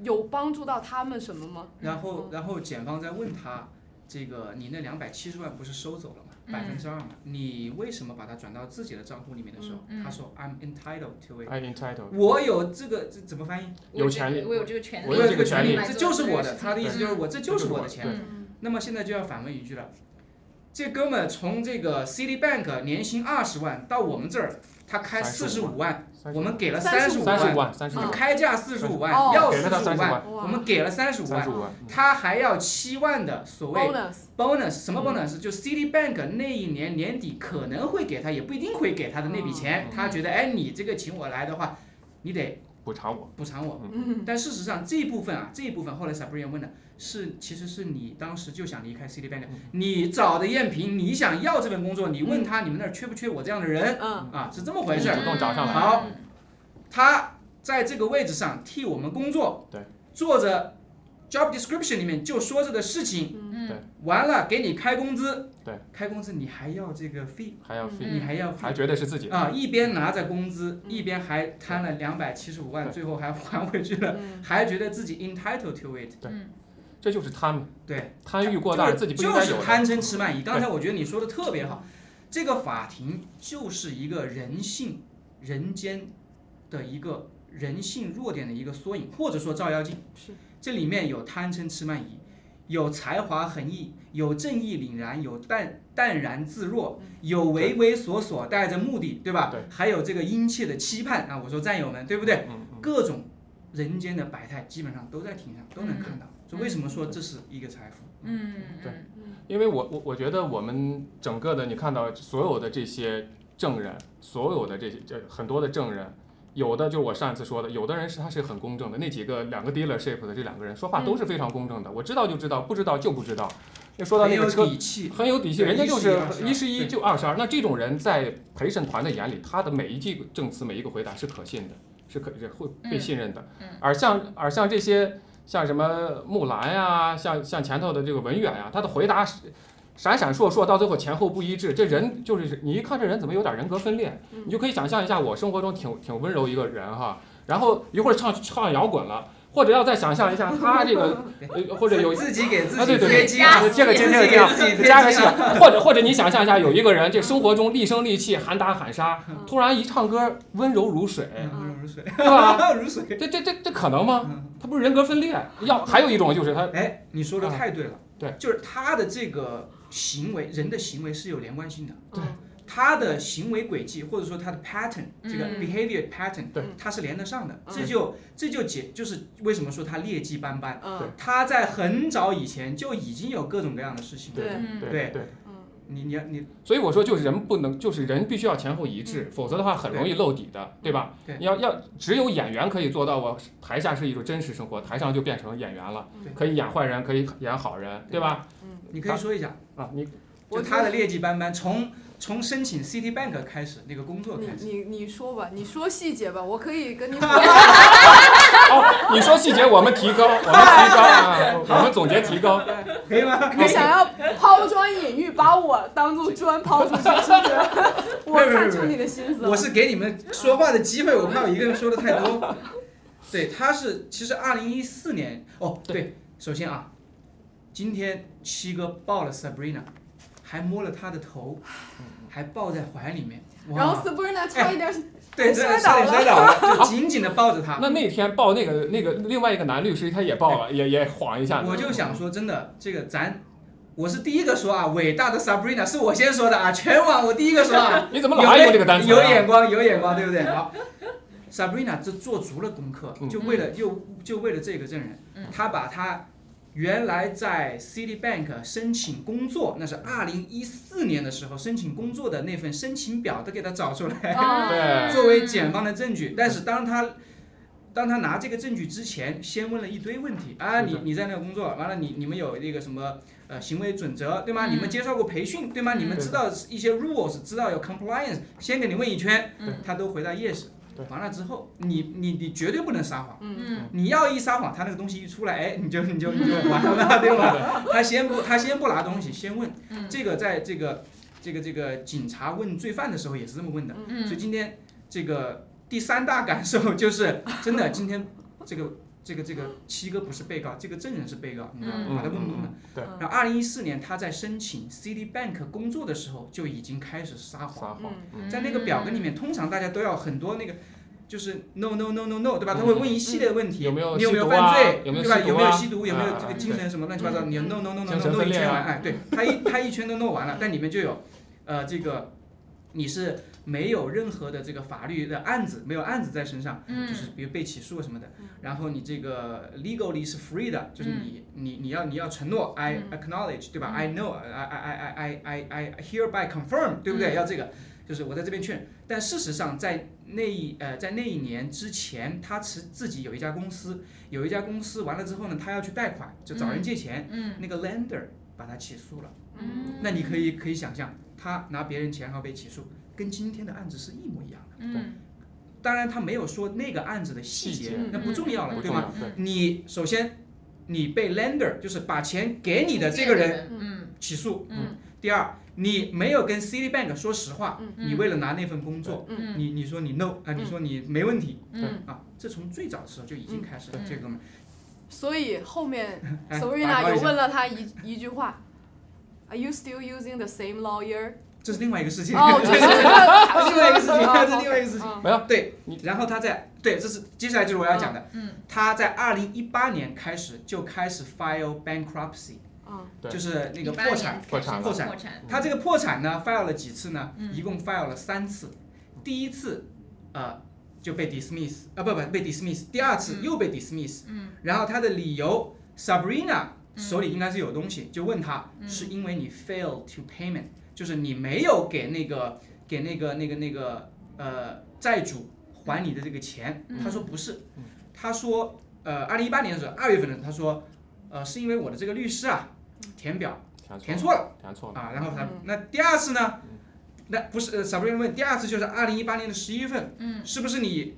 Speaker 4: 有帮助到他们什么吗？
Speaker 3: 然后然后检方在问他，这个你那两百七十万不是收走了吗？
Speaker 1: 嗯
Speaker 3: 百分之二嘛，你为什么把它转到自己的账户里面的时候，
Speaker 1: 嗯嗯
Speaker 3: 他说 I'm entitled to
Speaker 2: it，I'm entitled，
Speaker 3: 我有这个这怎么翻译？
Speaker 2: 有权利
Speaker 1: 我有这个权利，
Speaker 2: 我有这个权利
Speaker 3: 这就是我的。他的意思就是我这就是我的
Speaker 2: 对
Speaker 3: 钱。
Speaker 4: 嗯
Speaker 3: 那么现在就要反问一句了，这哥们儿从这个 Citibank 年薪二十万到我们这儿，他开四十五万，我们给了三十五万，
Speaker 2: 三十五万，三十五万，
Speaker 3: 开价四十五万，
Speaker 4: 哦
Speaker 3: 要四
Speaker 2: 给他30
Speaker 3: 十五万，我们给了三十五万，他还要七万的所谓 bonus，bonus，什么
Speaker 2: 嗯
Speaker 3: bonus？就 Citibank 那一年年底可能会给他，也不一定会给他的那笔钱，
Speaker 2: 嗯
Speaker 3: 他觉得哎，你这个请我来的话，你得
Speaker 2: 补偿我，
Speaker 3: 补偿我。
Speaker 4: 嗯
Speaker 3: 但事实上这一部分啊，这一部分后来 Sabrina 问的是，其实是你当时就想离开 Citibank，你
Speaker 2: 嗯。
Speaker 3: 找的艳萍，你想要这份工作，你问他你们那儿缺不缺我这样的人
Speaker 4: 嗯。
Speaker 3: 啊，是这么回事儿。
Speaker 2: 主动找上来。
Speaker 3: 好他在这个位置上替我们工作，
Speaker 2: 对，
Speaker 3: 做着 job description 里面就说着的事情，
Speaker 1: 嗯。
Speaker 2: 对。
Speaker 3: 完了给你开工资，
Speaker 2: 对，
Speaker 3: 开工资你还要这个 fee，
Speaker 2: 还要费，
Speaker 1: 嗯
Speaker 3: 你还要
Speaker 2: 还
Speaker 3: fee
Speaker 2: 觉得是自己的，
Speaker 3: 啊，一边拿着工资，
Speaker 4: 嗯
Speaker 3: 一边还贪了两百七十五万，最后还还回去了，
Speaker 4: 嗯。
Speaker 3: 还觉得自己 entitled to it，
Speaker 2: 这就是贪嘛，
Speaker 3: 对，
Speaker 2: 贪欲过大，
Speaker 3: 就
Speaker 2: 自己不应该有。
Speaker 3: 就是贪嗔痴慢疑。刚才我觉得你说的特别好，这个法庭就是一个人性、人间的一个人性弱点的一个缩影，或者说照妖镜。
Speaker 4: 是，
Speaker 3: 这里面有贪嗔痴慢疑，有才华横溢，有正义凛然，有淡淡然自若，有畏畏缩缩，带着目的，对吧？
Speaker 2: 对
Speaker 3: 还有这个殷切的期盼啊！我说战友们，对不对？
Speaker 2: 嗯嗯，
Speaker 3: 各种人间的百态基本上都在庭上都能看到。所以为什么说这是一个财富？
Speaker 1: 嗯
Speaker 2: 对
Speaker 1: 嗯
Speaker 2: 因为我我我觉得我们整个的，你看到所有的这些证人，所有的这些这很多的证人，有的就我上一次说的，有的人是他是很公正的，那几个两个 dealership 的这两个人说话都是非常公正的，我知道就知道，不知道就不知道。那说到那个车，
Speaker 3: 底气，
Speaker 2: 很有底气，人家就是
Speaker 3: 一
Speaker 2: 一十一就二十二。那这种人在陪审团的眼里，他的每一句证词、每一个回答是可信的，是可是会被信任的。而像而像这些像什么木兰呀，像像前头的这个文远呀，他的回答是闪闪烁烁，到最后前后不一致。这人就是你一看这人怎么有点人格分裂，
Speaker 4: 嗯
Speaker 2: 你就可以想象一下，我生活中挺挺温柔一个人哈，然后一会儿唱唱摇滚了。或者要再想象一下他这个，呃，或者有
Speaker 3: 自己给自
Speaker 2: 啊，对对对，
Speaker 1: 加
Speaker 2: 这个今天这样，加个戏，或者或者你想象一下，有一个人这生活中厉声厉气、喊打喊杀，突然一唱歌温柔如水，
Speaker 3: 温柔如水，
Speaker 2: 对吧？
Speaker 3: 如水。
Speaker 2: 这这这这可能吗？
Speaker 3: 嗯
Speaker 2: 他不是人格分裂？要还有一种就是他，
Speaker 3: 哎，你说的太对了，
Speaker 2: 对，
Speaker 3: 就是他的这个行为，人的行为是有连贯性的。
Speaker 2: 对
Speaker 3: 他的行为轨迹，或者说他的 pattern，这个
Speaker 1: 嗯
Speaker 3: behavior pattern，
Speaker 2: 对。
Speaker 3: 它是连得上的。
Speaker 4: 嗯。
Speaker 3: 这就这就解，就是为什么说他劣迹斑斑。
Speaker 4: 嗯。
Speaker 3: 他在很早以前就已经有各种各样的事情。
Speaker 4: 对。
Speaker 1: 嗯。
Speaker 2: 对。
Speaker 3: 对。
Speaker 2: 对，
Speaker 4: 嗯。
Speaker 3: 你你你
Speaker 2: 所以我说就是人不能，就是人必须要前后一致，否则的话很容易露底的，对。吧？
Speaker 3: 对。
Speaker 2: 要要只有演员可以做到，我台下是一种真实生活，台上就变成演员了
Speaker 3: 对，
Speaker 2: 可以演坏人，可以演好人，对吧？嗯。
Speaker 3: 你可以说一下，
Speaker 2: 啊，你
Speaker 3: 就他的劣迹斑斑，从从申请 Citibank 开始那个工作开始。
Speaker 4: 你你说吧，你说细节吧，我可以跟你
Speaker 2: 你说细节，我们提高，我们提高啊，我们总结提高。
Speaker 3: 可以吗？
Speaker 4: 你想要抛砖引玉，把我当做砖抛出去，是不是？我看出你的心思了。
Speaker 3: 我是给你们说话的机会，我怕我一个人说的太多。对，他是其实二零一四年哦，对，首先啊，今天七哥报了 Sabrina，还摸了他的头，还抱在怀里面，
Speaker 4: 然后
Speaker 3: 哇
Speaker 4: ，Sabrina 差一点，
Speaker 3: 对，
Speaker 4: 摔
Speaker 3: 差点
Speaker 4: 倒了
Speaker 3: 摔倒了，就紧紧的抱着他。
Speaker 2: 那那天抱那个那个另外一个男律师，他也抱了，也也晃一下。
Speaker 3: 我就想说，真的，这个咱。我是第一个说啊，伟大的 Sabrina 是我先说的啊，全网我第一个说啊，
Speaker 2: 你怎么老爱用这个单词啊？
Speaker 3: 有眼光，有眼光，对不对？好，Sabrina 这做足了功课，
Speaker 2: 嗯
Speaker 3: 就为了就就为了这个证人
Speaker 1: 嗯，
Speaker 3: 他把他原来在 Citibank 申请工作，那是二零一四年的时候申请工作的那份申请表都给他找出来，作为检方的证据。但是当他当他拿这个证据之前，先问了一堆问题啊，你你在那个工作，完了你你们有那个什么呃行为准则对吗？
Speaker 1: 嗯
Speaker 3: 你们接受过培训对吗？你们知道一些 rules，知道有 compliance，先给你问一圈
Speaker 1: 嗯，
Speaker 3: 他都回答 yes
Speaker 2: 对。
Speaker 3: 完了之后，你你你绝对不能撒谎。
Speaker 1: 嗯
Speaker 3: 你要一撒谎，他那个东西一出来，哎，你就你就你就完了，对吧？他先不他先不拿东西，先问。
Speaker 1: 嗯
Speaker 3: 这个在这个这个这个警察问罪犯的时候也是这么问的。所以
Speaker 1: 嗯
Speaker 3: 今天这个第三大感受就是，真的今天这个这个这个七哥不是被告，这个证人是被告，你知道吗？
Speaker 1: 嗯
Speaker 3: 把他问懵了。
Speaker 2: 对
Speaker 3: 然后二零一四年他在申请 Citibank 工作的时候就已经开始撒谎。
Speaker 2: 撒谎，嗯
Speaker 3: 在那个表格里面，通常大家都要很多那个，就是 no no no no no，对吧？他会问一系列的问题，
Speaker 2: 有没有
Speaker 3: 你有没有
Speaker 2: 吸毒啊
Speaker 3: 犯罪，
Speaker 2: 有没有
Speaker 3: 对吧？
Speaker 2: 吸毒啊
Speaker 3: 有没有吸毒？有没有
Speaker 2: 啊
Speaker 3: 这个精神什么乱七八糟？你 no no no no no 一圈完，哎，对他一他一圈都弄完了，但里面就有，呃，这个你是没有任何的这个法律的案子，没有案子在身上，
Speaker 1: 嗯
Speaker 3: 就是比如被起诉什么的，然后你这个 legally 是 free 的，就是你你你要你要承诺 I
Speaker 1: 嗯
Speaker 3: acknowledge 对吧？I know I I I I I I I hereby confirm 对不对？
Speaker 1: 嗯
Speaker 3: 要这个，就是我在这边劝。但事实上，在那一呃在那一年之前，他持自己有一家公司，有一家公司完了之后呢，他要去贷款，就找人借钱，
Speaker 1: 嗯
Speaker 3: 那个 lender 把他起诉了。
Speaker 1: 嗯，
Speaker 3: 那你可以可以想象，他拿别人钱然后被起诉，跟今天的案子是一模一样的。
Speaker 1: 嗯。
Speaker 3: 当然，他没有说那个案子的细节，那不重要了，对吗？你首先你被 lender 就是把钱给你的这个人
Speaker 1: 嗯。
Speaker 3: 起诉，
Speaker 1: 嗯。
Speaker 3: 第二，你没有跟 Citibank 说实话，
Speaker 4: 嗯
Speaker 3: 你为了拿那份工作，
Speaker 1: 嗯
Speaker 3: 你你说你 no 啊，你说你没问题。
Speaker 1: 嗯。
Speaker 3: 啊，这从最早的时候就已经开始了
Speaker 1: 嗯，
Speaker 3: 这个嘛，
Speaker 4: 所以后面
Speaker 3: 哎拔
Speaker 4: Serena
Speaker 3: 高一下。
Speaker 4: 有问了他一一句话，Are you still using the same lawyer？
Speaker 3: 这是另外一个事情，
Speaker 4: 哦，这是
Speaker 3: 另外一个事情，
Speaker 4: 哦
Speaker 3: 这是另外一个事情。
Speaker 4: 嗯
Speaker 2: 没有
Speaker 3: 对，然后他在对，这是接下来就是我要讲的，
Speaker 1: 嗯
Speaker 3: 他在二零一八年开始就开始 file bankruptcy，就是那个破产。
Speaker 2: 破产
Speaker 3: 破产，他这个破产呢，file 了几次呢？
Speaker 1: 嗯
Speaker 3: 一共 file 了三次。第一次，呃，就被 dismiss，啊不不被 dismiss，第二次
Speaker 1: 嗯
Speaker 3: 又被 dismiss，
Speaker 1: 嗯
Speaker 3: 然后他的理由，Sabrina
Speaker 1: 嗯
Speaker 3: 手里应该是有东西，就问他
Speaker 1: 嗯
Speaker 3: 是因为你 fail to payment，就是你没有给那个给那个那个那个呃债主还你的这个钱。
Speaker 1: 嗯
Speaker 3: 他说不是
Speaker 2: 嗯，
Speaker 3: 他说呃二零一八年的时候二月份的时候，他说呃是因为我的这个律师啊填表填
Speaker 2: 填错了，填错了，
Speaker 3: 啊，然后他、
Speaker 4: 嗯
Speaker 3: 那第二次呢？那不是呃，Sabrina 问第二次就是二零一八年的十一月份，
Speaker 1: 嗯
Speaker 3: 是不是你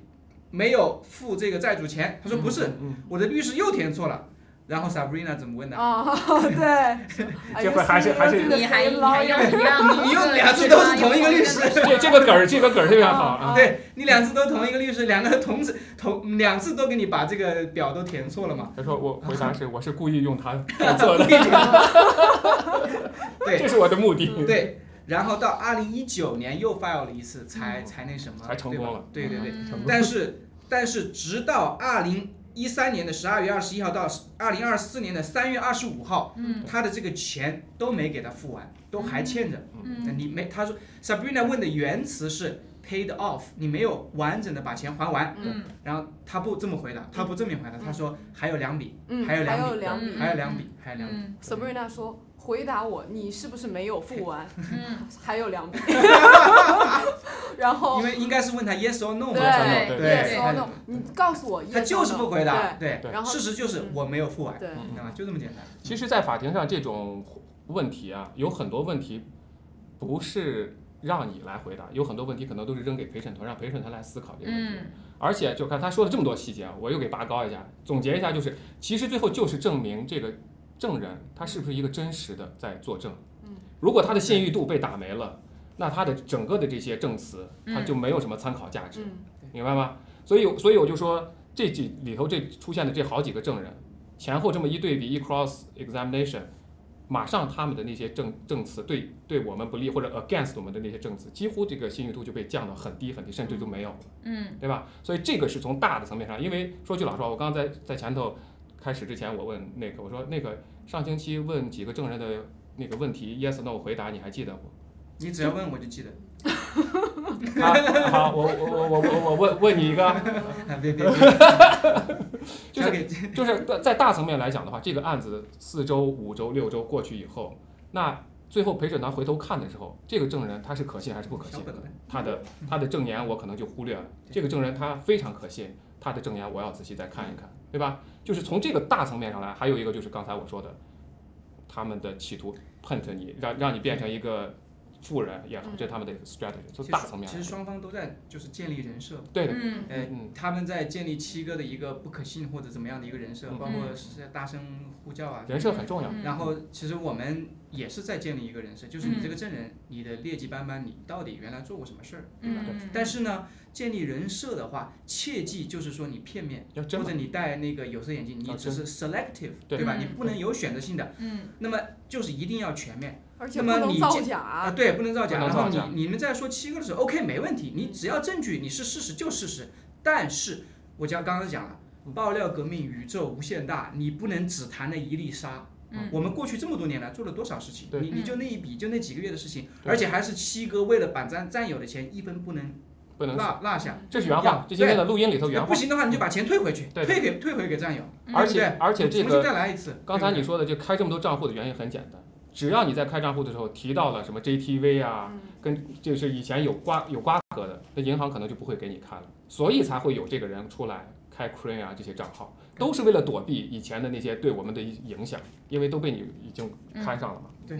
Speaker 3: 没有付这个债主钱？他说不是，
Speaker 2: 嗯，
Speaker 3: 我的律师又填错了。然后 Sabrina 怎么问的？
Speaker 4: 哦，对 you
Speaker 2: 回还是还是
Speaker 1: 你还？用一样，
Speaker 3: 你用两次都是同一个律师
Speaker 2: 这这个梗儿，这个梗儿特别好啊，
Speaker 3: 对你两次都同一个律师，两个同时同两次都给你把这个表都填错了嘛？
Speaker 2: 他说我回答是我是故意用它填错的，
Speaker 3: 对
Speaker 2: 这是我的目的，
Speaker 3: 对。然后到二零一九年又 file 了一次，才、
Speaker 1: 嗯
Speaker 3: 才那什么，
Speaker 2: 才成功
Speaker 3: 对吧
Speaker 2: 了
Speaker 3: 对对对。
Speaker 1: 嗯
Speaker 3: 但是但是直到二零一三年的十二月二十一号到二零二四年的三月二十五号，
Speaker 1: 嗯。
Speaker 3: 他的这个钱都没给他付完，都还欠着。那
Speaker 1: 嗯。
Speaker 3: 你没，他说 Sabrina 问的原词是 paid off，你没有完整的把钱还完。
Speaker 1: 嗯。
Speaker 3: 然后他不这么回答，他不正面回答，他说还有两笔，
Speaker 4: 嗯，
Speaker 3: 还有两笔
Speaker 4: 还有两笔。
Speaker 1: 嗯
Speaker 3: 还有两笔
Speaker 4: ，Sabrina 说：“回答我，你是不是没有付完？
Speaker 1: 嗯
Speaker 4: 还有两笔。”然后
Speaker 3: 因为应该是问他 yes or no
Speaker 4: 对
Speaker 3: 嘛，
Speaker 2: 对
Speaker 3: 对
Speaker 4: yes or no，你告诉我
Speaker 3: 他就是不回答，对
Speaker 4: 对，然后
Speaker 3: 事实就是我没有付完，
Speaker 4: 对，
Speaker 2: 嗯
Speaker 3: 你知道吗？就这么简单。
Speaker 2: 其实，在法庭上这种问题啊，有很多问题不是让你来回答，有很多问题可能都是扔给陪审团，让陪审团来思考这个问题。
Speaker 1: 嗯
Speaker 2: 而且就看他说了这么多细节啊，我又给拔高一下，总结一下，就是其实最后就是证明这个证人他是不是一个真实的在作证。
Speaker 4: 嗯，
Speaker 2: 如果他的信誉度被打没了，那他的整个的这些证词他就没有什么参考价值。
Speaker 4: 嗯
Speaker 2: 明白吗？所以，所以我就说这几里头这出现的这好几个证人，前后这么一对比，一 cross examination，马上他们的那些证证词对对我们不利或者 against 我们的那些证词，几乎这个信誉度就被降到很低很低，甚至就没有了，
Speaker 1: 嗯
Speaker 2: 对吧？所以这个是从大的层面上，因为说句老实话，我刚刚在在前头开始之前，我问那个我说那个上星期问几个证人的那个问题 yes no 回答，你还记得不？
Speaker 3: 你只要问我就记得。
Speaker 2: 啊，好，我我我我我我问问你一个，
Speaker 3: 啊别别别，
Speaker 2: 就是就是在在大层面来讲的话，这个案子四周、五周、六周过去以后，那最后陪审团回头看的时候，这个证人他是可信还是不可信他的他的证言我可能就忽略了，这个证人他非常可信，他的证言我要仔细再看一看，对吧？就是从这个大层面上来，还有一个就是刚才我说的，他们的企图 punt 你，让让你变成一个富人也好，这是他们的 strategy，从
Speaker 3: 其实
Speaker 2: 大层面。
Speaker 3: 其实双方都在就是建立人设，
Speaker 2: 对的，
Speaker 1: 嗯。
Speaker 3: 他们在建立七哥的一个不可信或者怎么样的一个人设，
Speaker 2: 嗯。
Speaker 3: 包括是在大声呼叫啊，
Speaker 2: 人设很重要。
Speaker 1: 嗯。
Speaker 3: 然后其实我们也是在建立一个人设，就是你这个证人，你的劣迹斑斑，你到底原来做过什么事儿，对吧？
Speaker 1: 嗯，
Speaker 3: 但是呢，建立人设的话，切记就是说你片面，或者你戴那个有色眼镜，你只是 selective，
Speaker 2: 对。
Speaker 3: 对吧？
Speaker 1: 嗯
Speaker 3: 你不能有选择性的，
Speaker 1: 嗯。
Speaker 3: 那么就是一定要全面
Speaker 4: 而且
Speaker 3: 那
Speaker 4: 不能造
Speaker 3: 么你这啊，对，不能造假。然后
Speaker 2: 不能造假
Speaker 3: 你你们在说七哥的时候，OK 没问题，你只要证据你是事实就事实，但是我讲刚刚讲了，爆料革命宇宙无限大，你不能只谈那一粒沙。
Speaker 1: 嗯
Speaker 3: 我们过去这么多年来做了多少事情？你你就那一笔，就那几个月的事情，而且还是七哥为了把咱战友的钱一分不能
Speaker 2: 不能，
Speaker 3: 落落下。
Speaker 2: 这是原话，这今天的录音里头原话。
Speaker 3: 不行的话，你就把钱退回去，退给退回给战友，
Speaker 2: 而且而且这
Speaker 3: 重新
Speaker 2: 个
Speaker 3: 再来一次。
Speaker 2: 刚才你说的，就开这么多账户的原因很简单，只要你在开账户的时候提到了什么 JTV 啊，
Speaker 4: 嗯。
Speaker 2: 跟就是以前有瓜有瓜葛的，那银行可能就不会给你看了，所以才会有这个人出来开 Crane 啊这些账号，都是为了躲避以前的那些对我们的影响，因为都被你已经看上了嘛。对。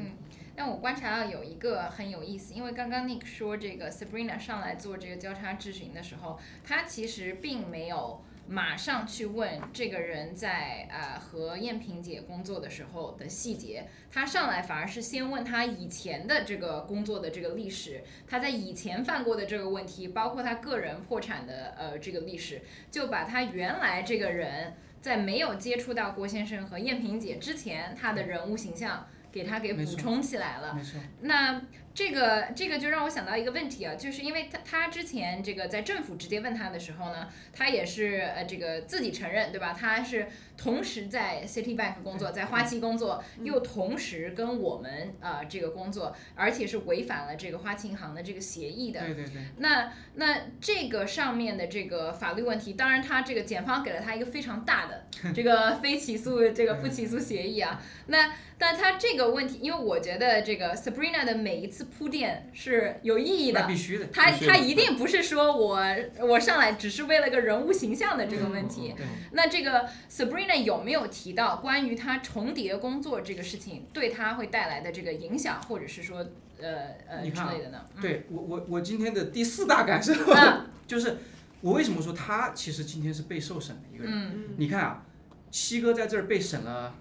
Speaker 1: 但我观察到有一个很有意思，因为刚刚 Nick 说这个 Sabrina 上来做这个交叉质询的时候，他其实并没有马上去问这个人在呃和燕萍姐工作的时候的细节，他上来反而是先问他以前的这个工作的这个历史，他在以前犯过的这个问题，包括他个人破产的呃这个历史，就把他原来这个人在没有接触到郭先生和燕萍姐之前，他的人物形象给他给补充起来了。
Speaker 3: 没错，
Speaker 1: 那这个这个就让我想到一个问题啊，就是因为他他之前这个在政府直接问他的时候呢，他也是呃这个自己承认对吧？他是同时在 Citibank 工作，在花旗工作，又同时跟我们呃这个工作，而且是违反了这个花旗银行的这个协议的。
Speaker 3: 对对对，
Speaker 1: 那那这个上面的这个法律问题，当然他这个检方给了他一个非常大的 这个非起诉这个不起诉协议啊。那但他这个问题，因为我觉得这个 Sabrina 的每一次铺垫是有意义的
Speaker 3: 那必。须的。
Speaker 1: 他他一定不是说我我上来只是为了个人物形象的这个问题。
Speaker 3: 对
Speaker 1: 那这个 Sabrina 有没有提到关于他重叠工作这个事情对他会带来的这个影响，或者是说呃呃之
Speaker 3: 你看啊
Speaker 1: 类的呢？嗯
Speaker 3: 对我我我今天的第四大感受
Speaker 1: 嗯
Speaker 3: 就是，我为什么说他其实今天是被受审的一个人？
Speaker 1: 嗯
Speaker 3: 你看啊，七哥在这儿被审了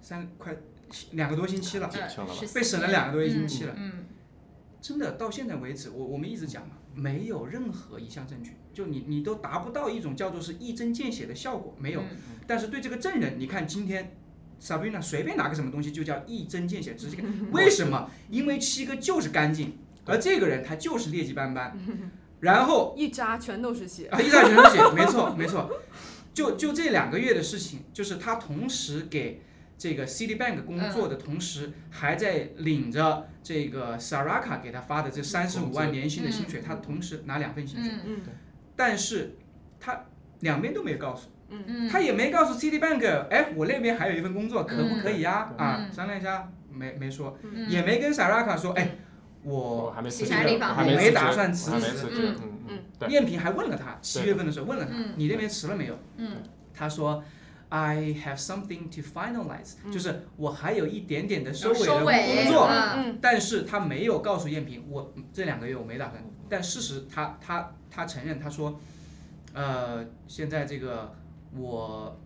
Speaker 3: 三快两个多星期了，被审了两个多星期了。
Speaker 1: 嗯
Speaker 3: 真的到现在为止，我我们一直讲嘛，没有任何一项证据，就你你都达不到一种叫做是一针见血的效果，没有。
Speaker 1: 嗯
Speaker 3: 但是对这个证人，你看今天 Sabrina 随便拿个什么东西就叫一针见血，直接 为什么？因为七哥就是干净，而这个人他就是劣迹斑斑，然后
Speaker 4: 一扎全都是血。
Speaker 3: 啊，一扎全是血，没错没错，就就这两个月的事情，就是他同时给这个 Citibank 工作的同时，还在领着这个 Saraka 给他发的这三十五万年薪的薪水，他同时拿两份薪水，
Speaker 1: 嗯
Speaker 3: 但是他两边都没有告诉。
Speaker 1: 嗯，
Speaker 3: 他也没告诉 Citibank，哎，我那边还有一份工作，可不可以呀、
Speaker 2: 嗯
Speaker 3: 啊，
Speaker 1: 嗯。
Speaker 3: 商量一下，没没说，
Speaker 1: 嗯。
Speaker 3: 也没跟 Saraka 说，哎，
Speaker 2: 我
Speaker 3: 我
Speaker 2: 还没辞职，还没
Speaker 3: 打算辞职
Speaker 2: 嗯嗯，对，
Speaker 3: 燕平还问了他，七月份的时候问了他，
Speaker 1: 嗯。
Speaker 3: 你那边辞了没有？
Speaker 1: 嗯。
Speaker 3: 他说。I have something to finalize，、就是我还有一点点的收尾的工作，但是他没有告诉艳萍，我这两个月我没打算。但事实他他他承认，他说，呃，现在这个我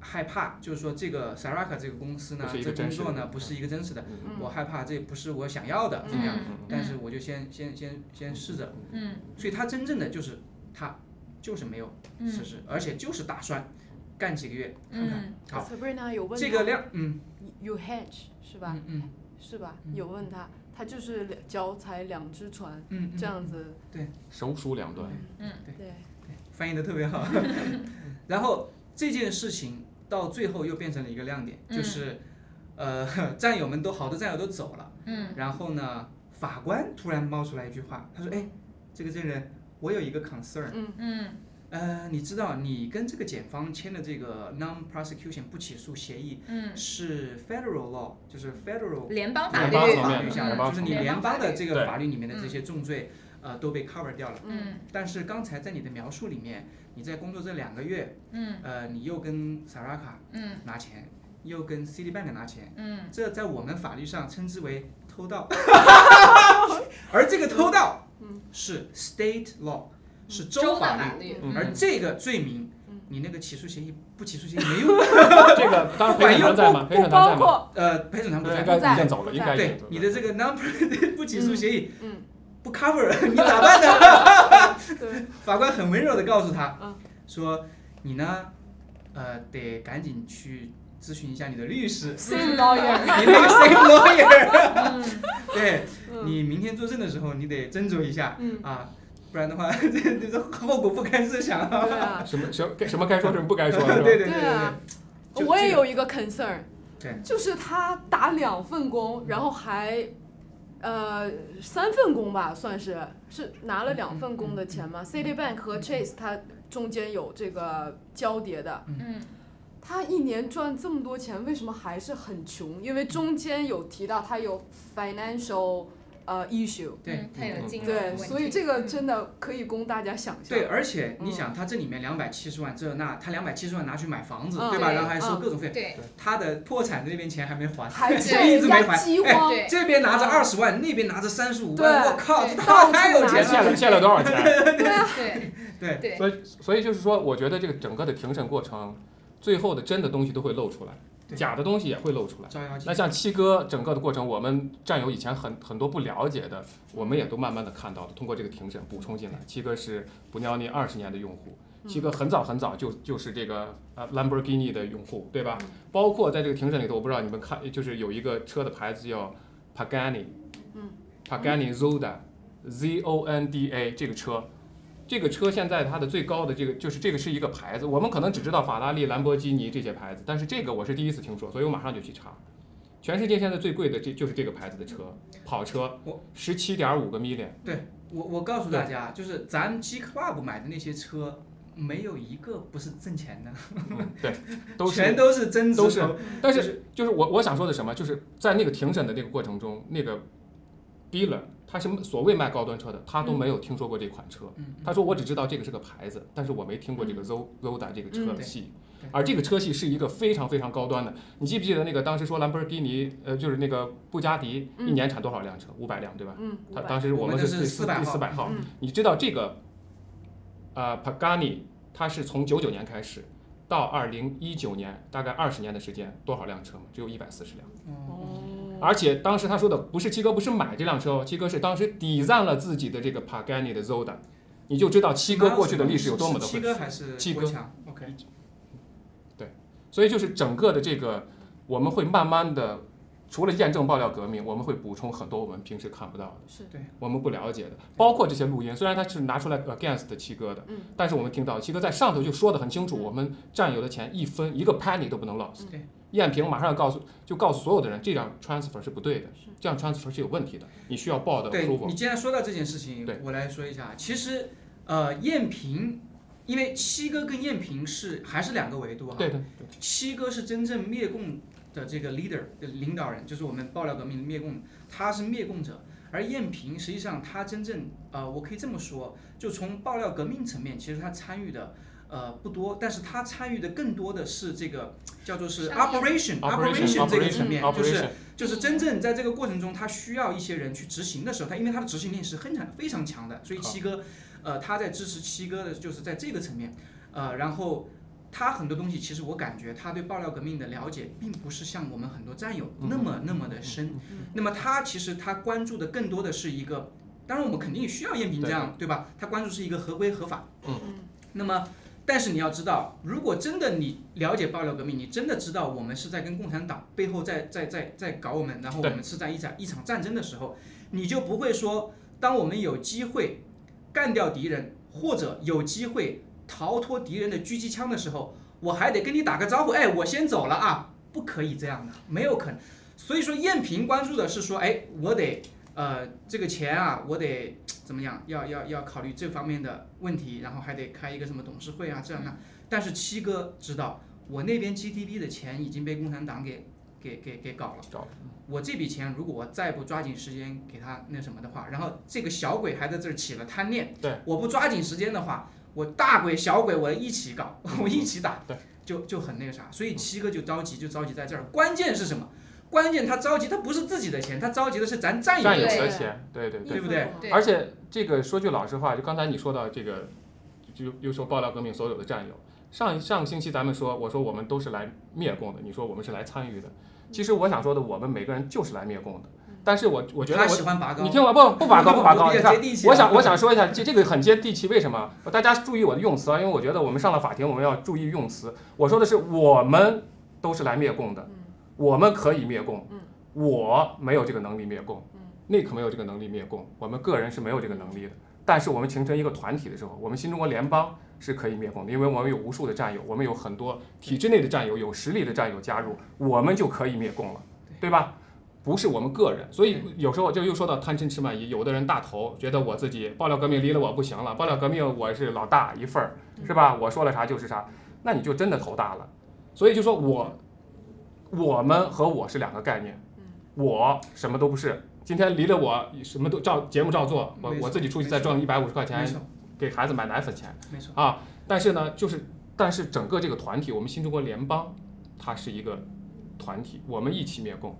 Speaker 3: 害怕，就是说这个 Saraka 这个公司呢这工作呢不是一个真实的，
Speaker 2: 嗯
Speaker 3: 我害怕这不是我想要的，怎么样？
Speaker 2: 嗯
Speaker 3: 但是我就先先先先试着，
Speaker 1: 嗯
Speaker 3: 所以他真正的就是他就是没有
Speaker 1: 嗯
Speaker 3: 辞职，而且就是打算干几个月看看。
Speaker 1: 嗯。
Speaker 3: 好
Speaker 4: ，Sabrina 有问
Speaker 3: 这个量，嗯。
Speaker 4: you hedge 是吧？
Speaker 3: 嗯嗯。
Speaker 4: 是吧？
Speaker 3: 嗯。
Speaker 4: 有问他，他就是脚踩两只船
Speaker 3: 嗯，嗯
Speaker 4: 这样子，对。
Speaker 2: 手数两端，
Speaker 4: 对。
Speaker 3: 对，翻译的特别好。然后这件事情到最后又变成了一个亮点，
Speaker 1: 嗯。
Speaker 3: 就是呃 战友们都好多战友都走了，
Speaker 1: 嗯。
Speaker 3: 然后呢法官突然冒出来一句话，他说：“哎，这个证人，我有一个 concern，
Speaker 1: 嗯。
Speaker 3: 嗯呃，你知道你跟这个检方签的这个 non-prosecution 不起诉协议
Speaker 1: 嗯，
Speaker 3: 是 federal law，就是 federal
Speaker 1: 联邦法
Speaker 2: 联
Speaker 1: 律，
Speaker 2: 邦层面的
Speaker 3: 法律下的，就是你联
Speaker 1: 邦
Speaker 3: 的这个法律里面的这些重罪，呃，都被 cover 掉了。
Speaker 1: 嗯。
Speaker 3: 但是刚才在你的描述里面，你在工作这两个月，
Speaker 1: 嗯。
Speaker 3: 呃，你又跟 Saraka
Speaker 1: 嗯。
Speaker 3: 拿钱，又跟 Citibank 拿钱，
Speaker 1: 嗯。
Speaker 3: 这在我们法律上称之为偷盗，而这个偷盗是 state law，是
Speaker 1: 州
Speaker 3: 法律，而这个罪名，你那个起诉协议不起诉协议 没用，
Speaker 2: 这个当然陪审团在吗？陪审团
Speaker 4: 不包
Speaker 2: 在吗？
Speaker 4: 括
Speaker 3: 呃，陪审团不在。
Speaker 2: 应该已经走了，应该
Speaker 3: 对。你的这个 non 不起诉协议，
Speaker 4: 嗯
Speaker 3: 不 cover，你咋办呢？
Speaker 4: 对，
Speaker 3: 法官很温柔的告诉他，
Speaker 4: 嗯
Speaker 3: 说你呢，呃，得赶紧去咨询一下你的律师
Speaker 4: ，same lawyer，
Speaker 3: 你那个 same lawyer，
Speaker 1: 嗯
Speaker 3: 对
Speaker 4: 嗯
Speaker 3: 你明天作证的时候，你得斟酌一下
Speaker 4: 嗯，
Speaker 3: 啊，不然的话，这这这后果不堪设想啊。
Speaker 4: 对啊，
Speaker 2: 什么什么该什么该说什么不该说，是吧？
Speaker 3: 对对对
Speaker 4: 对我也有一个 concern，
Speaker 3: 对
Speaker 4: 就是他打两份工，然后还。呃，三份工吧，算是是拿了两份工的钱吗？Citibank 和 Chase 它中间有这个交叠的，
Speaker 1: 嗯
Speaker 4: 他一年赚这么多钱，为什么还是很穷？因为中间有提到他有 financial 呃 issue，
Speaker 3: 对
Speaker 1: 嗯，他有金融
Speaker 4: 对，所以这个
Speaker 1: 嗯。
Speaker 4: 真的可以供大家想象。
Speaker 3: 对，而且你
Speaker 4: 嗯。
Speaker 3: 想，他这里面两百七十万这那，他两百七十万拿去买房子，
Speaker 4: 嗯
Speaker 3: 对吧？然后还收
Speaker 4: 嗯。
Speaker 3: 各种费，
Speaker 1: 对。
Speaker 3: 他的破产那边钱还没还，
Speaker 4: 还
Speaker 3: 一直没还。
Speaker 4: 饥
Speaker 3: 哎，
Speaker 4: 荒，
Speaker 3: 这边拿着
Speaker 4: 嗯。
Speaker 3: 二十万，那边拿着三十五万，我靠，这他妈太有钱了。
Speaker 2: 欠了欠了多少钱？
Speaker 1: 对
Speaker 3: 对
Speaker 1: 对。
Speaker 2: 所以所以就是说，我觉得这个整个的庭审过程，最后的真的东西都会露出来，
Speaker 3: 对
Speaker 2: 假的东西也会露出来。那。像七哥整个的过程，我们战友以前很很多不了解的，我们也都慢慢的看到了，通过这个庭审补充进来。七哥是布尼奥尼二十年的用户，七哥很早很早就就是这个呃兰博基尼的用户，对吧？包括在这个庭审里头，我不知道你们看，就是有一个车的牌子叫 Pagani，
Speaker 4: 嗯
Speaker 2: ，Pagani Zonda，Z O N D A 这个车。这个车现在它的最高的这个就是这个是一个牌子，我们可能只知道法拉利、兰博基尼这些牌子，但是这个我是第一次听说，所以我马上就去查。全世界现在最贵的这就是这个牌子的车，跑车
Speaker 3: 我，
Speaker 2: 十七点五个 million，对
Speaker 3: 我我告诉大家，就是咱 G Club 买的那些车，没有一个不是挣钱的，
Speaker 2: 嗯，对，都是
Speaker 3: 全都是真值
Speaker 2: 都是。但
Speaker 3: 是
Speaker 2: 就是我我想说的什么，就是在那个庭审的那个过程中，那个 dealer 他是所谓卖高端车的，他都没有听说过这款车。
Speaker 3: 嗯，
Speaker 2: 他说我只知道这个是个牌子，但是我没听过这个 Zo Zoda 这个车
Speaker 4: 嗯
Speaker 2: 系。而这个车系是一个非常非常高端的，你记不记得那个当时说兰博基尼，呃，就是那个布加迪
Speaker 4: 嗯
Speaker 2: 一年产多少辆车？五百辆，对吧？
Speaker 4: 嗯，
Speaker 2: 他当时我们
Speaker 3: 是
Speaker 2: 四
Speaker 3: 400
Speaker 2: 第四百号
Speaker 4: 嗯，
Speaker 2: 你知道这个，呃，Pagani 它是从九九年开始到二零一九年，大概二十年的时间，多少辆车吗？只有一百四十辆。
Speaker 3: 哦，
Speaker 2: 而且当时他说的不是七哥不是买这辆车哦，七哥是当时抵赞了自己的这个 Pagani 的 Zoda，你就知道七哥过去的历史有多么的
Speaker 3: 是七。哥还是
Speaker 2: 七哥
Speaker 3: ？OK，对
Speaker 2: 所以就是整个的这个，我们会慢慢的，除了验证爆料革命，我们会补充很多我们平时看不到的。
Speaker 4: 是
Speaker 3: 对
Speaker 2: 我们不了解的，包括这些录音，虽然他是拿出来 against 七哥的，
Speaker 4: 嗯
Speaker 2: 但是我们听到七哥在上头就说的很清楚，我们占有的钱一分一个 penny 都不能 loss。
Speaker 3: 对，
Speaker 2: 燕平马上要告诉就告诉所有的人，这样 transfer 是不对的，这样 transfer 是有问题的，你需要报的
Speaker 3: 对
Speaker 2: approval
Speaker 3: 你。既然说到这件事情，我来说一下。其实，呃，燕平，因为七哥跟燕平是还是两个维度哈。
Speaker 2: 对的，对
Speaker 3: 七哥是真正灭共的这个 leader 的领导人，就是我们爆料革命灭共，他是灭共者。而燕平实际上他真正呃，我可以这么说，就从爆料革命层面，其实他参与的呃不多，但是他参与的更多的是这个叫做是 operation
Speaker 2: operation
Speaker 3: 这个层面，就是就是真正在这个过程中，他需要一些人去执行的时候，他因为他的执行力是很强非常强的，所以七哥，呃，他在支持七哥的就是在这个层面，呃，然后他很多东西，其实我感觉他对爆料革命的了解，并不是像我们很多战友那么那么的深。那么他其实他关注的更多的是一个，当然我们肯定也需要燕平这样，对吧？他关注是一个合规合法。
Speaker 2: 嗯。
Speaker 3: 那么。但是你要知道，如果真的你了解爆料革命，你真的知道我们是在跟共产党背后在在在在搞我们，然后我们是在一场一场战争的时候，你就不会说，当我们有机会干掉敌人，或者有机会逃脱敌人的狙击枪的时候，我还得跟你打个招呼，哎，我先走了啊，不可以这样的，没有可能。所以说，燕平关注的是说，哎，我得呃，这个钱啊，我得怎么样？要要要考虑这方面的问题，然后还得开一个什么董事会啊，这样那。但是七哥知道，我那边 GDP 的钱已经被共产党给给给给搞了。我这笔钱如果我再不抓紧时间给他那什么的话，然后这个小鬼还在这儿起了贪念。
Speaker 2: 对。
Speaker 3: 我不抓紧时间的话，我大鬼小鬼我一起搞，我一起打。
Speaker 2: 对。
Speaker 3: 就就很那个啥，所以七哥就着急，就着急在这儿。关键是什么？关键他着急，他不是自己的钱，他着急的是咱战友
Speaker 2: 战友
Speaker 3: 的钱。
Speaker 2: 对，对对
Speaker 3: 对不对？
Speaker 2: 而且这个说句老实话，就刚才你说到这个，就又说爆料革命所有的战友，上上个星期咱们说，我说我们都是来灭共的，你说我们是来参与的。其实我想说的，我们每个人就是来灭共的。但是我我觉得
Speaker 3: 他
Speaker 2: 我
Speaker 3: 喜欢拔高。
Speaker 2: 你听我不不拔高不拔高，
Speaker 3: 我
Speaker 2: 想我想说一下，这这个很接地气，为什么？大家注意我的用词啊，因为我觉得我们上了法庭，我们要注意用词。我说的是我们都是来灭共的，我们可以灭共，我没有这个能力灭共，那可没有这个能力灭共，我们个人是没有这个能力的。但是我们形成一个团体的时候，我们新中国联邦是可以灭共的，因为我们有无数的战友，我们有很多体制内的战友，有实力的战友加入，我们就可以灭共了，对吧？不是我们个人，所以有时候就又说到贪嗔痴慢疑，有的人大头觉得我自己爆料革命离了我不行了，爆料革命我是老大一份儿，是吧？我说了啥就是啥，那你就真的头大了。所以就说我我们和我是两个概念，我什么都不是，今天离了我什么都照节目照做，我我自己出去再赚一百五十块钱，给孩子买奶粉钱
Speaker 3: 没错。
Speaker 2: 啊。但是呢，就是但是整个这个团体，我们新中国联邦，它是一个团体，我们一起灭共。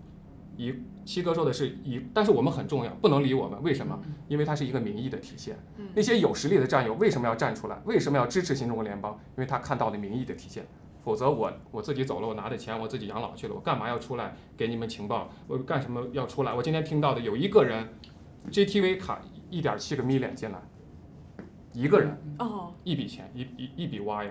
Speaker 2: 以七哥说的是以，但是我们很重要，不能理我们。为什么？因为它是一个民意的体现。那些有实力的战友为什么要站出来？为什么要支持新中国联邦？因为他看到了民意的体现。否则我我自己走了，我拿的钱我自己养老去了，我干嘛要出来给你们情报？我干什么要出来？我今天听到的有一个人，GTV 卡一点七个 million 进来，一个人
Speaker 4: 哦，
Speaker 2: 一笔钱一一一笔 wire。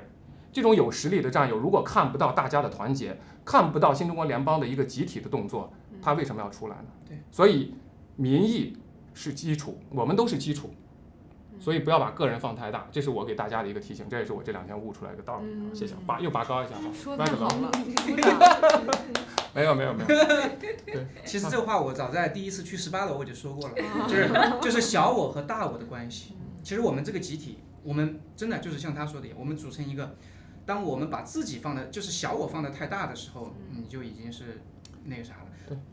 Speaker 2: 这种有实力的战友，如果看不到大家的团结，看不到新中国联邦的一个集体的动作，他为什么要出来呢？
Speaker 3: 对，
Speaker 2: 所以民意是基础，我们都是基础，所以不要把个人放太大，这是我给大家的一个提醒，这也是我这两天悟出来的道理。
Speaker 4: 嗯
Speaker 2: 谢谢，拔又拔高一下吧，
Speaker 4: 说
Speaker 2: 歪个头
Speaker 4: 太好了，
Speaker 2: 没有没有没有，
Speaker 3: 其实这话我早在第一次去十八楼我就说过了，
Speaker 4: 啊
Speaker 3: 就是就是小我和大我的关系。其实我们这个集体，我们真的就是像他说的，我们组成一个，当我们把自己放的，就是小我放的太大的时候，你就已经是那个啥了。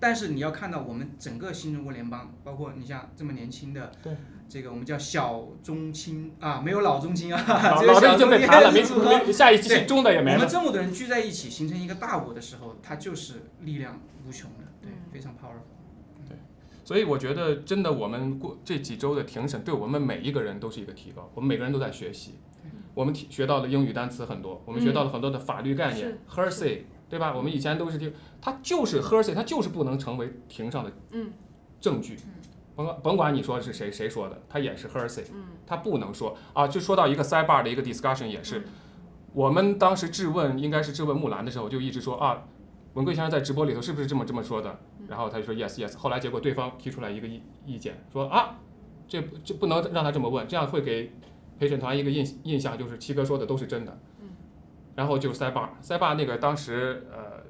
Speaker 3: 但是你要看到我们整个新中国联邦，包括你像这么年轻的，
Speaker 2: 对，
Speaker 3: 这个我们叫小中青啊，没有老中青啊，
Speaker 2: 老
Speaker 3: 只有
Speaker 2: 老的已经
Speaker 3: 小中青
Speaker 2: 被盘了，没
Speaker 3: 组合
Speaker 2: 下一期
Speaker 3: 对
Speaker 2: 中的也没了。
Speaker 3: 我们这么多人聚在一起，形成一个大我的时候，它就是力量无穷的，对，
Speaker 4: 嗯
Speaker 3: 非常 powerful。
Speaker 2: 对所以我觉得，真的，我们过这几周的庭审，对我们每一个人都是一个提高。我们每个人都在学习，我们提学到的英语单词很多，我们学到了很多的法律概念、h e r s a y 对吧？我们以前都是听，它就是 h e r s a y 它就是不能成为庭上的
Speaker 4: 嗯
Speaker 2: 证据。甭管甭管你说是谁谁说的，他也是 h e r s a y 他不能说啊。就说到一个 sidebar 的一个 discussion 也是，
Speaker 4: 嗯
Speaker 2: 我们当时质问应该是质问木兰的时候，就一直说啊，文贵先生在直播里头是不是这么这么说的？然后他就说 yes yes。后来结果对方提出来一个意意见，说啊，这这不能让他这么问，这样会给陪审团一个印印象，就是七哥说的都是真的。然后就是塞巴，塞巴那个当时呃，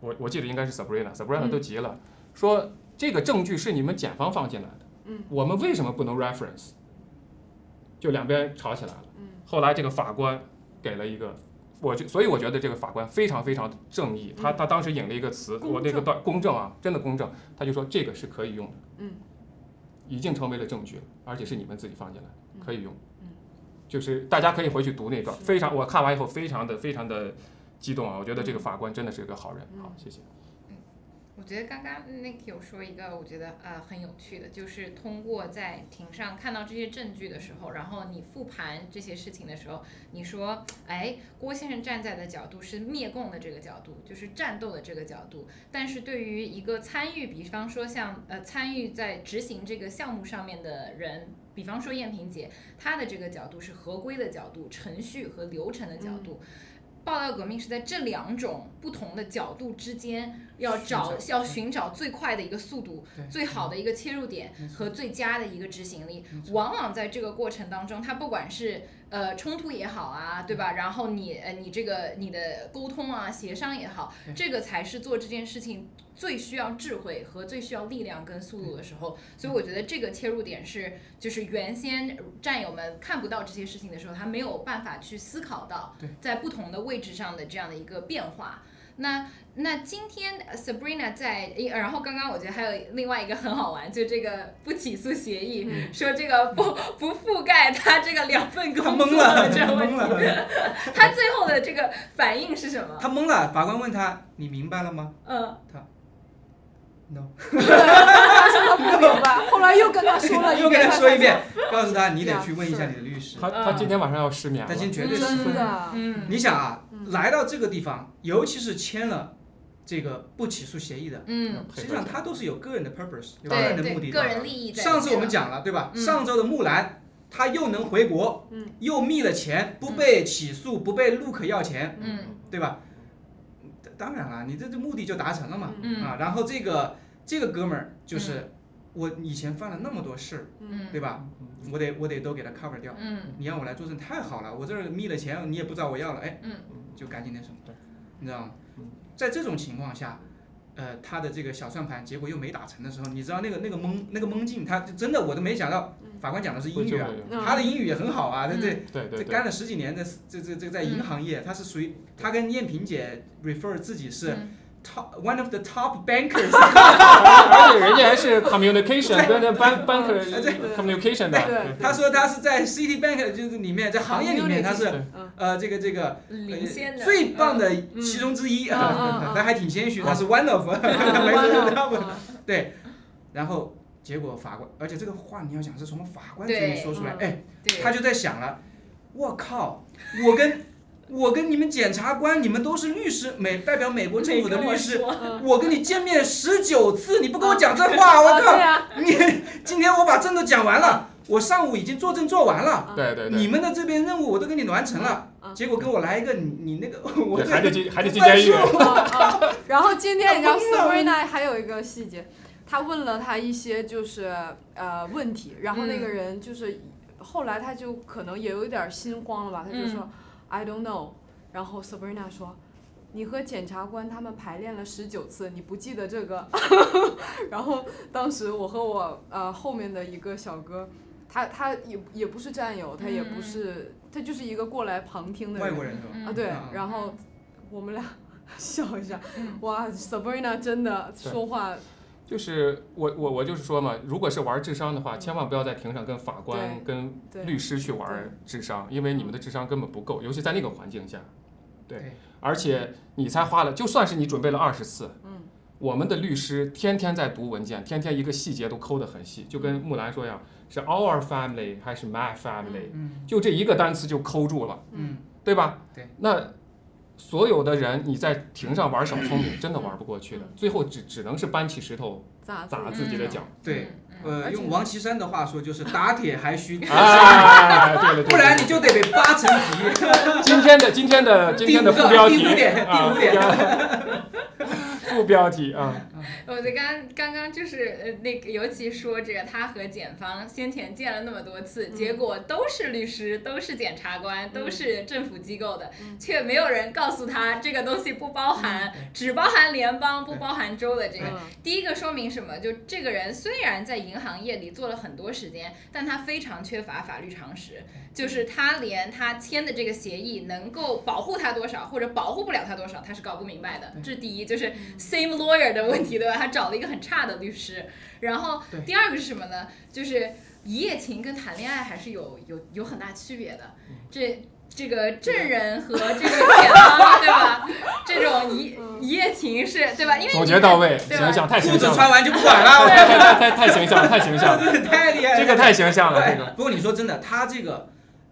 Speaker 2: 我我记得应该是 Sabrina，Sabrina
Speaker 4: 嗯
Speaker 2: 都急了，说这个证据是你们检方放进来的，
Speaker 4: 嗯。
Speaker 2: 我们为什么不能 reference？就两边吵起来了。
Speaker 4: 嗯。
Speaker 2: 后来这个法官给了一个，我就所以我觉得这个法官非常非常正义，他
Speaker 4: 嗯。
Speaker 2: 他当时引了一个词，我那个
Speaker 4: 正。
Speaker 2: 段公正啊，真的公正，他就说这个是可以用的，
Speaker 4: 嗯，
Speaker 2: 已经成为了证据了，而且是你们自己放进来可以用
Speaker 4: 嗯，
Speaker 2: 就是大家可以回去读那段，
Speaker 4: 是。
Speaker 2: 非常我看完以后非常的非常的激动啊，我觉得这个法官真的是个好人，
Speaker 4: 嗯。
Speaker 2: 好，谢谢。
Speaker 1: 我觉得刚刚 Nick 有说一个，我觉得呃很有趣的，就是通过在庭上看到这些证据的时候，然后你复盘这些事情的时候，你说，哎，郭先生站在的角度是灭共的这个角度，就是战斗的这个角度，但是对于一个参与，比方说像呃参与在执行这个项目上面的人。比方说燕萍姐，她的这个角度是合规的角度、程序和流程的角度，爆料革命是在这两种不同的角度之间，要找要寻找最快的一个速度、最好的一个切入点和最佳的一个执行力往往在这个过程当中，它不管是呃冲突也好啊，对吧？然后你呃你这个你的沟通啊协商也好，这个才是做这件事情最需要智慧和最需要力量跟速度的时候。所以我觉得这个切入点是，就是原先战友们看不到这些事情的时候，他没有办法去思考到在不同的位置上的这样的一个变化。那那今天呃 Sabrina 在，然后刚刚我觉得还有另外一个很好玩，就这个不起诉协议，说这个不不覆盖他这个两份
Speaker 3: 他
Speaker 1: 工作的这
Speaker 3: 他
Speaker 1: 个问
Speaker 3: 懵
Speaker 1: 题，
Speaker 3: 了，
Speaker 1: 他最后的这个反应是什么？
Speaker 3: 他懵了。法官问他：“你明白了吗
Speaker 1: 嗯，
Speaker 3: ？”No，
Speaker 4: 他不明白，后来又跟他说了，
Speaker 3: 又跟他说一遍，告诉他你得去问一下你的律师。
Speaker 2: 他他今天晚上要失眠了。
Speaker 3: 他今天绝对
Speaker 4: 知道
Speaker 3: 是
Speaker 4: 真的，
Speaker 1: 嗯，
Speaker 3: 你想啊，来到这个地方，尤其是签了这个不起诉协议的，
Speaker 1: 嗯，
Speaker 3: 实际上他都是有个人的 purpose，有个人的目的
Speaker 1: 对，个
Speaker 3: 的。
Speaker 1: 人利益在。
Speaker 3: 上次我们讲了，对吧？
Speaker 1: 嗯
Speaker 3: 上周的木兰，他又能回国，
Speaker 4: 嗯
Speaker 3: 又密了钱，不被起诉，不被 Luke 要钱，
Speaker 1: 嗯
Speaker 3: 对吧？当然了，你这这目的就达成了嘛。
Speaker 1: 嗯
Speaker 3: 啊，然后这个这个哥们儿就是我以前犯了那么多事儿，
Speaker 1: 嗯
Speaker 3: 对吧？我得我得都给他 cover 掉。
Speaker 1: 嗯
Speaker 3: 你让我来作证太好了，我这儿密了钱，你也不知道我要了，哎，
Speaker 1: 嗯
Speaker 3: 就赶紧那什么
Speaker 2: 对，
Speaker 3: 你知道吗
Speaker 2: 嗯？
Speaker 3: 在这种情况下，呃，他的这个小算盘结果又没打成的时候，你知道那个那个懵那个懵劲，他就真的我都没想到，法官讲的是英语啊，
Speaker 4: 嗯。
Speaker 3: 他的英语也很好啊，对对。
Speaker 2: 对对对
Speaker 3: 这干了十几年的这这这在银行业，他是属于他跟燕萍姐 refer 自己是
Speaker 1: 嗯
Speaker 3: top one of the top bankers，
Speaker 2: 而且人家还是 communication 跟那 bank bank
Speaker 3: 对。
Speaker 2: communication 的。
Speaker 4: 对。
Speaker 3: 他说他是在 Citibank 就是里面在行业里面他是
Speaker 2: 对。
Speaker 3: 呃这个这个
Speaker 1: 领先的。
Speaker 3: 最棒的其中之一。啊，他 还挺谦虚，
Speaker 2: 嗯。
Speaker 3: 他是 one of，没
Speaker 4: 嗯。
Speaker 3: 说 top，
Speaker 4: 嗯
Speaker 3: 对，然后结果法官，而且这个话你要讲是从法官嘴里
Speaker 1: 对
Speaker 3: 说出来，
Speaker 4: 嗯
Speaker 3: 哎，
Speaker 1: 对，
Speaker 3: 他就在想了，我靠，我跟我跟你们检察官，你们都是律师，美代表美国政府的律师，
Speaker 4: 嗯
Speaker 3: 我跟你见面十九次，你不跟我讲这话，我靠，
Speaker 4: 呀，
Speaker 3: 你今天我把证都讲完了，我上午已经作证做完了。
Speaker 2: 对对对，
Speaker 3: 你们的这边任务我都给你完成了，
Speaker 4: 嗯
Speaker 3: 结果跟我来一个你你那个我
Speaker 2: 对还得进 还得
Speaker 3: 不
Speaker 2: 进监狱。
Speaker 4: 啊啊 然后今天你知道
Speaker 3: 他懵了
Speaker 4: Sabrina 还有一个细节，他问了他一些就是呃问题，然后那个人就是后来他就可能也有点心慌了吧，他就说、I don't know，然后 Sabrina 说。你和检察官他们排练了十九次，你不记得这个？然后当时我和我呃后面的一个小哥，他他也也不是战友，他也不是，他就是一个过来旁听的人。
Speaker 3: 外国人是吧？
Speaker 1: 嗯
Speaker 4: 啊，对
Speaker 3: 嗯，
Speaker 4: 然后我们俩 笑一下
Speaker 1: 嗯，
Speaker 4: 哇，Sabrina 真的说话，
Speaker 2: 就是我我我就是说嘛，如果是玩智商的话，千万不要在庭上跟法官、跟律师去玩智商，因为你们的智商根本不够，尤其在那个环境下。对
Speaker 3: 对，
Speaker 2: 而且你才花了，就算是你准备了二十次，
Speaker 4: 嗯，
Speaker 2: 我们的律师天天在读文件，天天一个细节都抠得很细，就跟木兰说一样，是 our family 还是 my family，
Speaker 3: 嗯。
Speaker 2: 就这一个单词就抠住了，
Speaker 3: 嗯，
Speaker 2: 对吧？
Speaker 3: 对。
Speaker 2: 那所有的人你在庭上玩小聪明，真的玩不过去的，最后只只能是搬起石头
Speaker 4: 砸
Speaker 2: 砸
Speaker 4: 自
Speaker 2: 自己的脚。
Speaker 3: 对，
Speaker 1: 嗯
Speaker 3: 呃，用王岐山的话说就是打铁还需自身，
Speaker 2: 啊，对了，对
Speaker 3: 不然你就得被扒层皮。
Speaker 2: 今天的今天的今天的副标题
Speaker 3: 第五点
Speaker 2: 啊，
Speaker 3: 第五点
Speaker 2: 副标题啊，
Speaker 1: 我觉得刚刚刚就是呃那个，尤其说这个他和检方先前见了那么多次，结果都是律师，都是检察官，都是政府机构的，却没有人告诉他这个东西不包含，只包含联邦，不包含州的这个。
Speaker 4: 嗯。
Speaker 1: 第一个说明什么？就这个人虽然在银行业里做了很多时间，但他非常缺乏法律常识，就是他连他签的这个协议能够保护他多少，或者保护不了他多少，他是搞不明白的。这是第一，就是 same lawyer 的问题，对吧？他找了一个很差的律师。然后第二个是什么呢？就是一夜情跟谈恋爱还是有有有很大区别的。这这个证人和这个检方，对吧？这种一一夜情是对吧？因为
Speaker 2: 总
Speaker 1: 你
Speaker 2: 结到位，
Speaker 1: 对吧
Speaker 2: 形象太
Speaker 3: 裤
Speaker 2: 形象了，
Speaker 3: 子穿完就不管了，
Speaker 2: 太太太太形象了，太形象了，
Speaker 3: 太厉害了。
Speaker 2: 这个太形象了，这个，
Speaker 3: 不过你说真的，他这个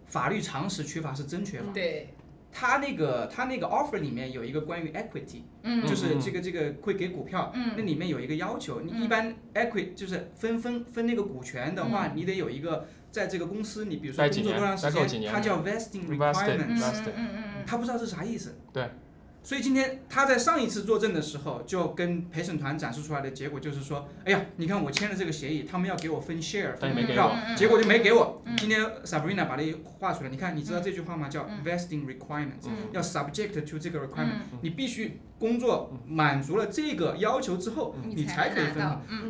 Speaker 3: 法律常识缺乏是真缺乏。
Speaker 1: 对，
Speaker 3: 他那个他那个 offer 里面有一个关于 equity，
Speaker 1: 嗯。
Speaker 3: 就是这个这个会给股票，那
Speaker 1: 嗯
Speaker 3: 里面有一个要求，你
Speaker 1: 嗯。
Speaker 3: 一般 equity 就是分分分那个股权的话，你得有一个在这个公司，你比如说工作多长时间，它叫 vesting requirement，
Speaker 1: 嗯嗯嗯嗯。
Speaker 3: 他不知道这啥意思。
Speaker 2: 对。
Speaker 3: 所以今天他在上一次作证的时候，就跟陪审团展示出来的结果就是说，哎呀，你看我签了这个协议，他们要给我分 share 分股票结果就没给我。
Speaker 1: 嗯。
Speaker 3: 今天 Sabrina 把这画出来，你看，你知道这句话吗？叫
Speaker 1: 嗯。
Speaker 3: vesting requirements，
Speaker 1: 嗯。
Speaker 3: 要 subject to 这个 requirement，
Speaker 1: 嗯。
Speaker 3: 你必须工作满足了这个要求之后，你才可以分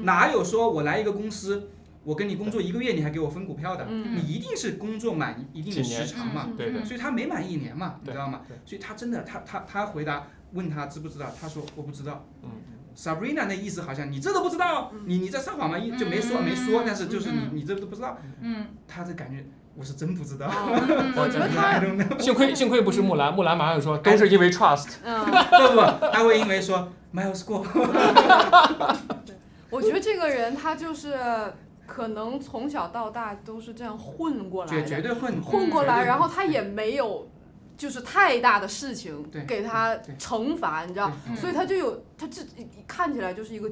Speaker 3: 哪有说我来一个公司，我跟你工作一个月，你还给我分股票的？
Speaker 4: 嗯。
Speaker 3: 你一定是工作满一定的时长嘛。
Speaker 2: 对的，
Speaker 3: 所以他没满一年嘛，你知道吗？所以他真的，他他他回答问他知不知道，他说我不知道。
Speaker 2: 嗯。
Speaker 3: Sabrina 那意思好像你这都不知道，你你在撒谎吗？一就没说
Speaker 1: 嗯
Speaker 3: 没说，但是就是
Speaker 1: 嗯
Speaker 3: 你你这都不知道，
Speaker 1: 嗯。
Speaker 3: 他的感觉我是真不知道。
Speaker 1: 嗯
Speaker 4: 我觉得他
Speaker 2: 幸亏幸亏不是木兰，木兰马上就说都是因为 trust，
Speaker 4: 嗯，
Speaker 3: 不不不，他会因为说 miles 过，
Speaker 4: 我觉得这个人他就是可能从小到大都是这样混过来
Speaker 3: 绝绝，对混
Speaker 4: 混过来，然后他也没有就是太大的事情给他惩罚，你知道，
Speaker 1: 嗯。
Speaker 4: 所以他就有他这看起来就是一个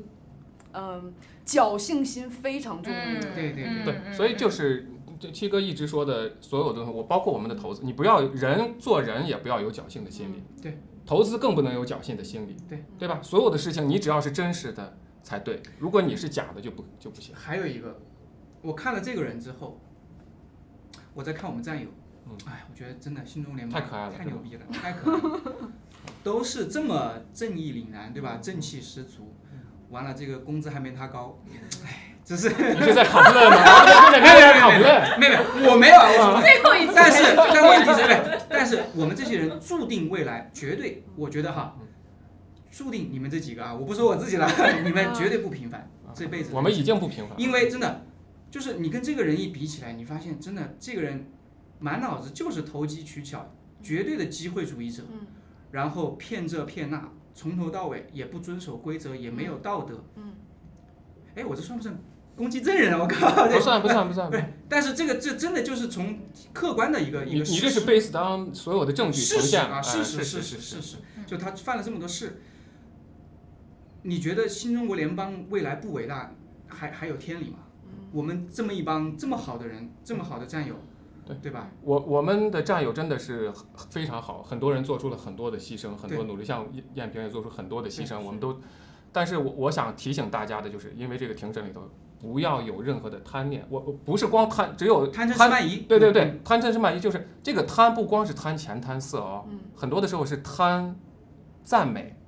Speaker 4: 嗯侥幸心非常重的一个人。
Speaker 3: 对对。
Speaker 1: 嗯
Speaker 2: 对，所以就是这七哥一直说的所有东西，我包括我们的投资，你不要人做人也不要有侥幸的心理，
Speaker 3: 嗯对，
Speaker 2: 投资更不能有侥幸的心理，
Speaker 3: 对。
Speaker 2: 对吧？所有的事情你只要是真实的才对，如果你是假的就不就不行。
Speaker 3: 还有一个，我看了这个人之后，我在看我们战友，
Speaker 2: 嗯。
Speaker 3: 哎，我觉得真的心中联盟
Speaker 2: 太可爱了
Speaker 3: 太牛逼了，太可爱了，都是这么正义凛然，对吧？正气十足，完了这个工资还没他高，哎，只是
Speaker 2: 你是在 complain 吗？我在跟人 complain。
Speaker 3: 没有没有，我没有，我
Speaker 1: 最后一次，
Speaker 3: 但是但问题是，但是我们这些人注定未来绝对，我觉得哈，注定你们这几个啊，我不说我自己了，你们绝对不平凡，这辈子
Speaker 2: 我们已经不平凡，
Speaker 3: 因为真的，就是你跟这个人一比起来，你发现真的这个人满脑子就是投机取巧，绝对的机会主义者，
Speaker 4: 嗯
Speaker 3: 然后骗这骗那，从头到尾也不遵守规则，也没有道德。
Speaker 4: 嗯，
Speaker 3: 哎，我这算不算攻击证人啊？我靠！
Speaker 2: 不算不算不算。不
Speaker 3: 对
Speaker 2: 算
Speaker 3: 但是这个这真的就是从客观的一个一
Speaker 2: 你你这是
Speaker 3: 个事实
Speaker 2: based on 所有的证据
Speaker 3: 事实啊，
Speaker 2: 呈现哎
Speaker 3: 事实事实事实，就他犯了这么多事，你觉得新中国联邦未来不伟大，还还有天理吗？我们这么一帮这么好的人，这么好的战友，
Speaker 2: 对
Speaker 3: 对吧？
Speaker 2: 我我们的战友真的是非常好，很多人做出了很多的牺牲，很多努力，像燕燕平也做出很多的牺牲，我们都。但是我我想提醒大家的就是，因为这个庭审里头不要有任何的贪念，我我不是光贪，只有
Speaker 3: 贪嗔慢疑，
Speaker 2: 对对对，贪嗔痴慢疑就是这个贪不光是贪钱贪色哦，
Speaker 4: 嗯
Speaker 2: 很多的时候是贪赞美，
Speaker 4: 嗯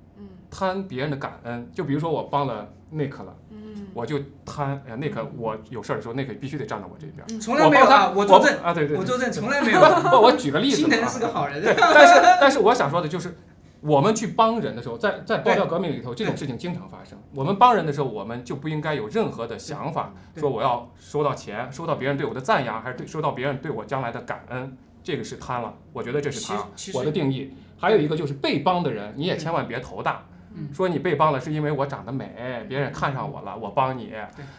Speaker 2: 贪别人的感恩。就比如说我帮了 Nick 了，
Speaker 4: 嗯
Speaker 2: 我就贪，哎呀，Nick 我有事儿的时候，Nick 必须得站到我这边。
Speaker 3: 从来没有
Speaker 2: 帮他
Speaker 3: 啊，我作证，
Speaker 2: 啊，对对对，
Speaker 3: 我作证，从来没有。
Speaker 2: 不，我举个例子
Speaker 3: 心
Speaker 2: 嘛
Speaker 3: 疼是个好人，
Speaker 2: 对，但是但是我想说的就是，我们去帮人的时候，在在爆料革命里头，这种事情经常发生。我们帮人的时候，我们就不应该有任何的想法，说我要收到钱，收到别人对我的赞扬，还是对收到别人对我将来的感恩，这个是贪了。我觉得这是贪我的定义。还有一个就是被帮的人，你也千万别头大。
Speaker 3: 嗯
Speaker 2: 说你被帮了是因为我长得美，别人看上我了，我帮你。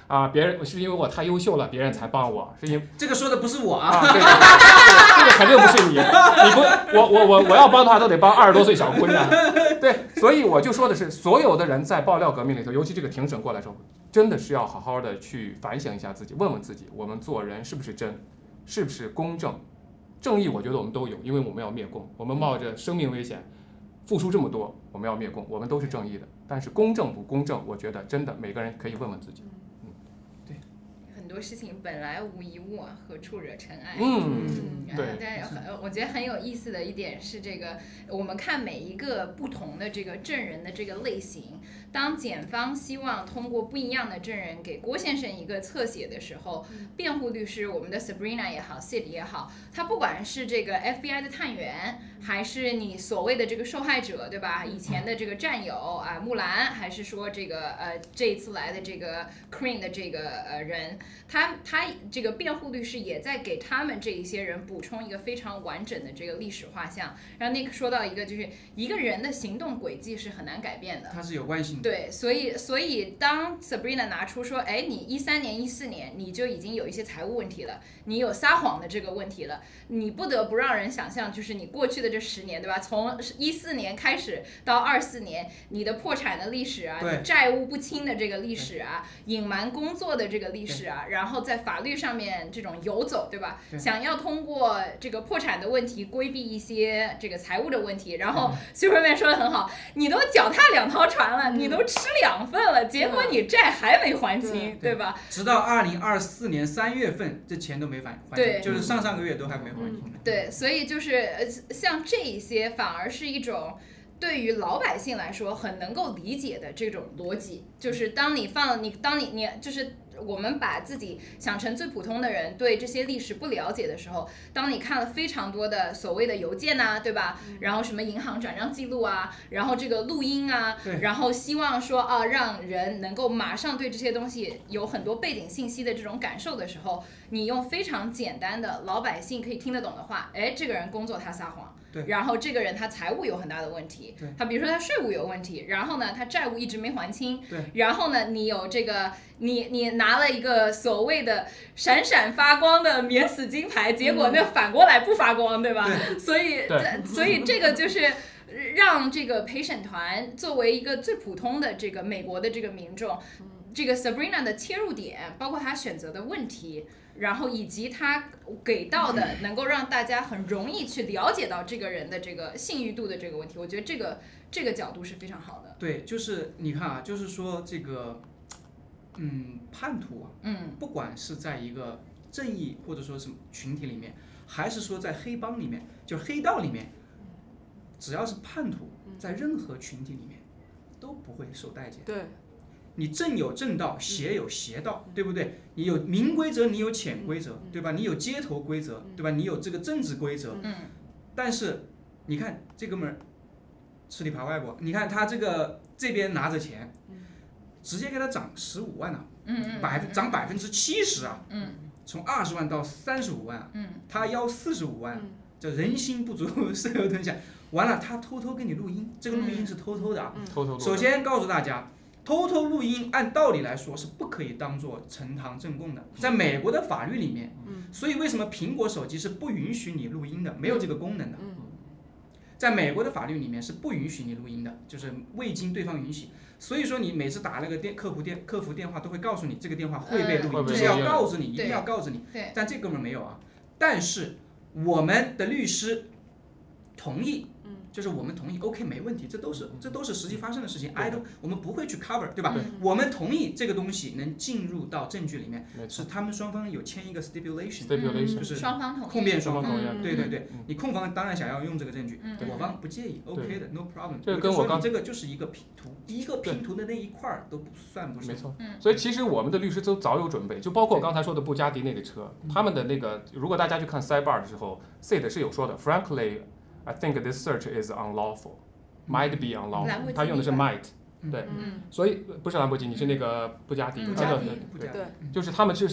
Speaker 2: 啊，别人是因为我太优秀了，别人才帮我，是因为
Speaker 3: 这个说的不是我啊，
Speaker 2: 啊，对，这个肯定不是你，你不，我我我我要帮他都得帮二十多岁小姑娘，对，所以我就说的是，所有的人在爆料革命里头，尤其这个庭审过来之后，真的是要好好的去反省一下自己，问问自己，我们做人是不是真，是不是公正，正义，我觉得我们都有，因为我们要灭共，我们冒着生命危险。付出这么多，我们要灭共，我们都是正义的。但是公正不公正，我觉得真的每个人可以问问自己。
Speaker 1: 很多事情本来无一物啊，何处惹尘埃？
Speaker 2: 嗯，
Speaker 1: 嗯，
Speaker 2: 对
Speaker 1: 但是很，我觉得很有意思的一点是，这个我们看每一个不同的这个证人的这个类型，当检方希望通过不一样的证人给郭先生一个侧写的时候，辩护律师我们的 Sabrina 也好，Sid 也好，他不管是这个 FBI 的探员，还是你所谓的这个受害者，对吧？以前的这个战友啊，木兰，还是说这个呃这一次来的这个 Crane 的这个呃人，他他这个辩护律师也在给他们这一些人补充一个非常完整的这个历史画像。然后 Nick 说到一个，就是一个人的行动轨迹是很难改变的。
Speaker 3: 它是有惯性的。
Speaker 1: 对，所以所以当 Sabrina 拿出说，哎，你一三年、一四年你就已经有一些财务问题了，你有撒谎的这个问题了，你不得不让人想象，就是你过去的这十年，对吧？从一四年开始到二四年，你的破产的历史啊，你债务不清的这个历史啊，隐瞒工作的这个历史啊，然后在法律上面这种游走，对吧？
Speaker 3: 对
Speaker 1: 想要通过这个破产的问题规避一些这个财务的问题。然后 Superman 说的很好，你都脚踏两条船了，
Speaker 4: 嗯
Speaker 1: 你都吃两份了，结果你债还没还清，
Speaker 3: 对
Speaker 1: 对吧？
Speaker 3: 直到二零二四年三月份，这钱都没还还
Speaker 1: 对
Speaker 3: 清，就是上上个月都还没还清。
Speaker 1: 对，所以就是呃，像这一些反而是一种对于老百姓来说很能够理解的这种逻辑，就是当你放你当你你就是。我们把自己想成最普通的人，对这些历史不了解的时候，当你看了非常多的所谓的邮件呐、对吧？然后什么银行转账记录啊，然后这个录音啊，然后希望说啊，让人能够马上对这些东西有很多背景信息的这种感受的时候，你用非常简单的老百姓可以听得懂的话，哎，这个人工作他撒谎，
Speaker 3: 对。
Speaker 1: 然后这个人他财务有很大的问题。
Speaker 3: 对，
Speaker 1: 他比如说他税务有问题，然后呢他债务一直没还清，
Speaker 3: 对，
Speaker 1: 然后呢你有这个你你拿了一个所谓的闪闪发光的免死金牌，结果那反过来不发光，对吧？所以所以这个就是。让这个陪审团作为一个最普通的这个美国的这个民众，这个 Sabrina 的切入点，包括他选择的问题，然后以及他给到的能够让大家很容易去了解到这个人的这个信誉度的这个问题，我觉得这个这个角度是非常好的。
Speaker 3: 对，就是你看啊，就是说这个，嗯，叛徒啊，
Speaker 1: 嗯
Speaker 3: 不管是在一个正义或者说什么群体里面，还是说在黑帮里面，就黑道里面，只要是叛徒，在任何群体里面都不会受待见。
Speaker 4: 对，
Speaker 3: 你正有正道，邪有邪道，对不对？你有明规则，你有潜规则，对吧？你有街头规则，对吧？你有这个政治规则。
Speaker 1: 嗯
Speaker 3: 但是你看这哥们儿吃里扒外不？你看他这个这边拿着钱，直接给他涨十五万啊，
Speaker 1: 嗯嗯
Speaker 3: 百分涨百分之七十啊，
Speaker 1: 嗯
Speaker 3: 从二十万到三十五万他要四十五万
Speaker 4: 嗯，
Speaker 3: 叫人心不足蛇有吞象。完了，他偷偷给你录音，这个录音是偷偷的啊。
Speaker 2: 偷偷
Speaker 3: 首先告诉大家，偷偷录音按道理来说是不可以当做呈堂证供的，在美国的法律里面，所以为什么苹果手机是不允许你录音的，没有这个功能的。在美国的法律里面是不允许你录音的，就是未经对方允许。所以说你每次打那个电客服电客服电话都会告诉你这个电话会被录音，
Speaker 2: 嗯会被
Speaker 3: 这是要告知你，一定要告知你。
Speaker 1: 对
Speaker 3: 但这哥们儿没有啊。但是我们的律师同意，就是我们同意，OK 没问题，这都是这都是实际发生的事情，I don't，我们不会去 cover，对吧？
Speaker 1: 对。
Speaker 3: 我们同意这个东西能进入到证据里面，是他们双方有签一个
Speaker 2: stipulation，，stipulation
Speaker 3: 就是
Speaker 1: 双方同意。
Speaker 3: 控辩双方
Speaker 2: 同意
Speaker 4: 嗯
Speaker 3: 对对对
Speaker 2: 嗯，
Speaker 3: 你控方当然想要用这个证据，
Speaker 1: 嗯。
Speaker 3: 我方不介意，OK 的，no problem。
Speaker 2: 这个跟我刚
Speaker 3: 就说你这个就是一个拼图，一个拼图的那一块儿都不算不是。
Speaker 2: 没错
Speaker 1: 嗯，
Speaker 2: 所以其实我们的律师都早有准备，就包括我刚才说的布加迪那个车，他们的那个，如果大家去看 sidebar 的时候，Sid 是有说的，Frankly, I think this search is unlawful, might be unlawful，他用的是 might，
Speaker 3: 嗯
Speaker 2: 对，
Speaker 1: 嗯。
Speaker 2: 所以不是兰博基尼，是那个布加迪，
Speaker 4: 对，
Speaker 2: 就是他们是，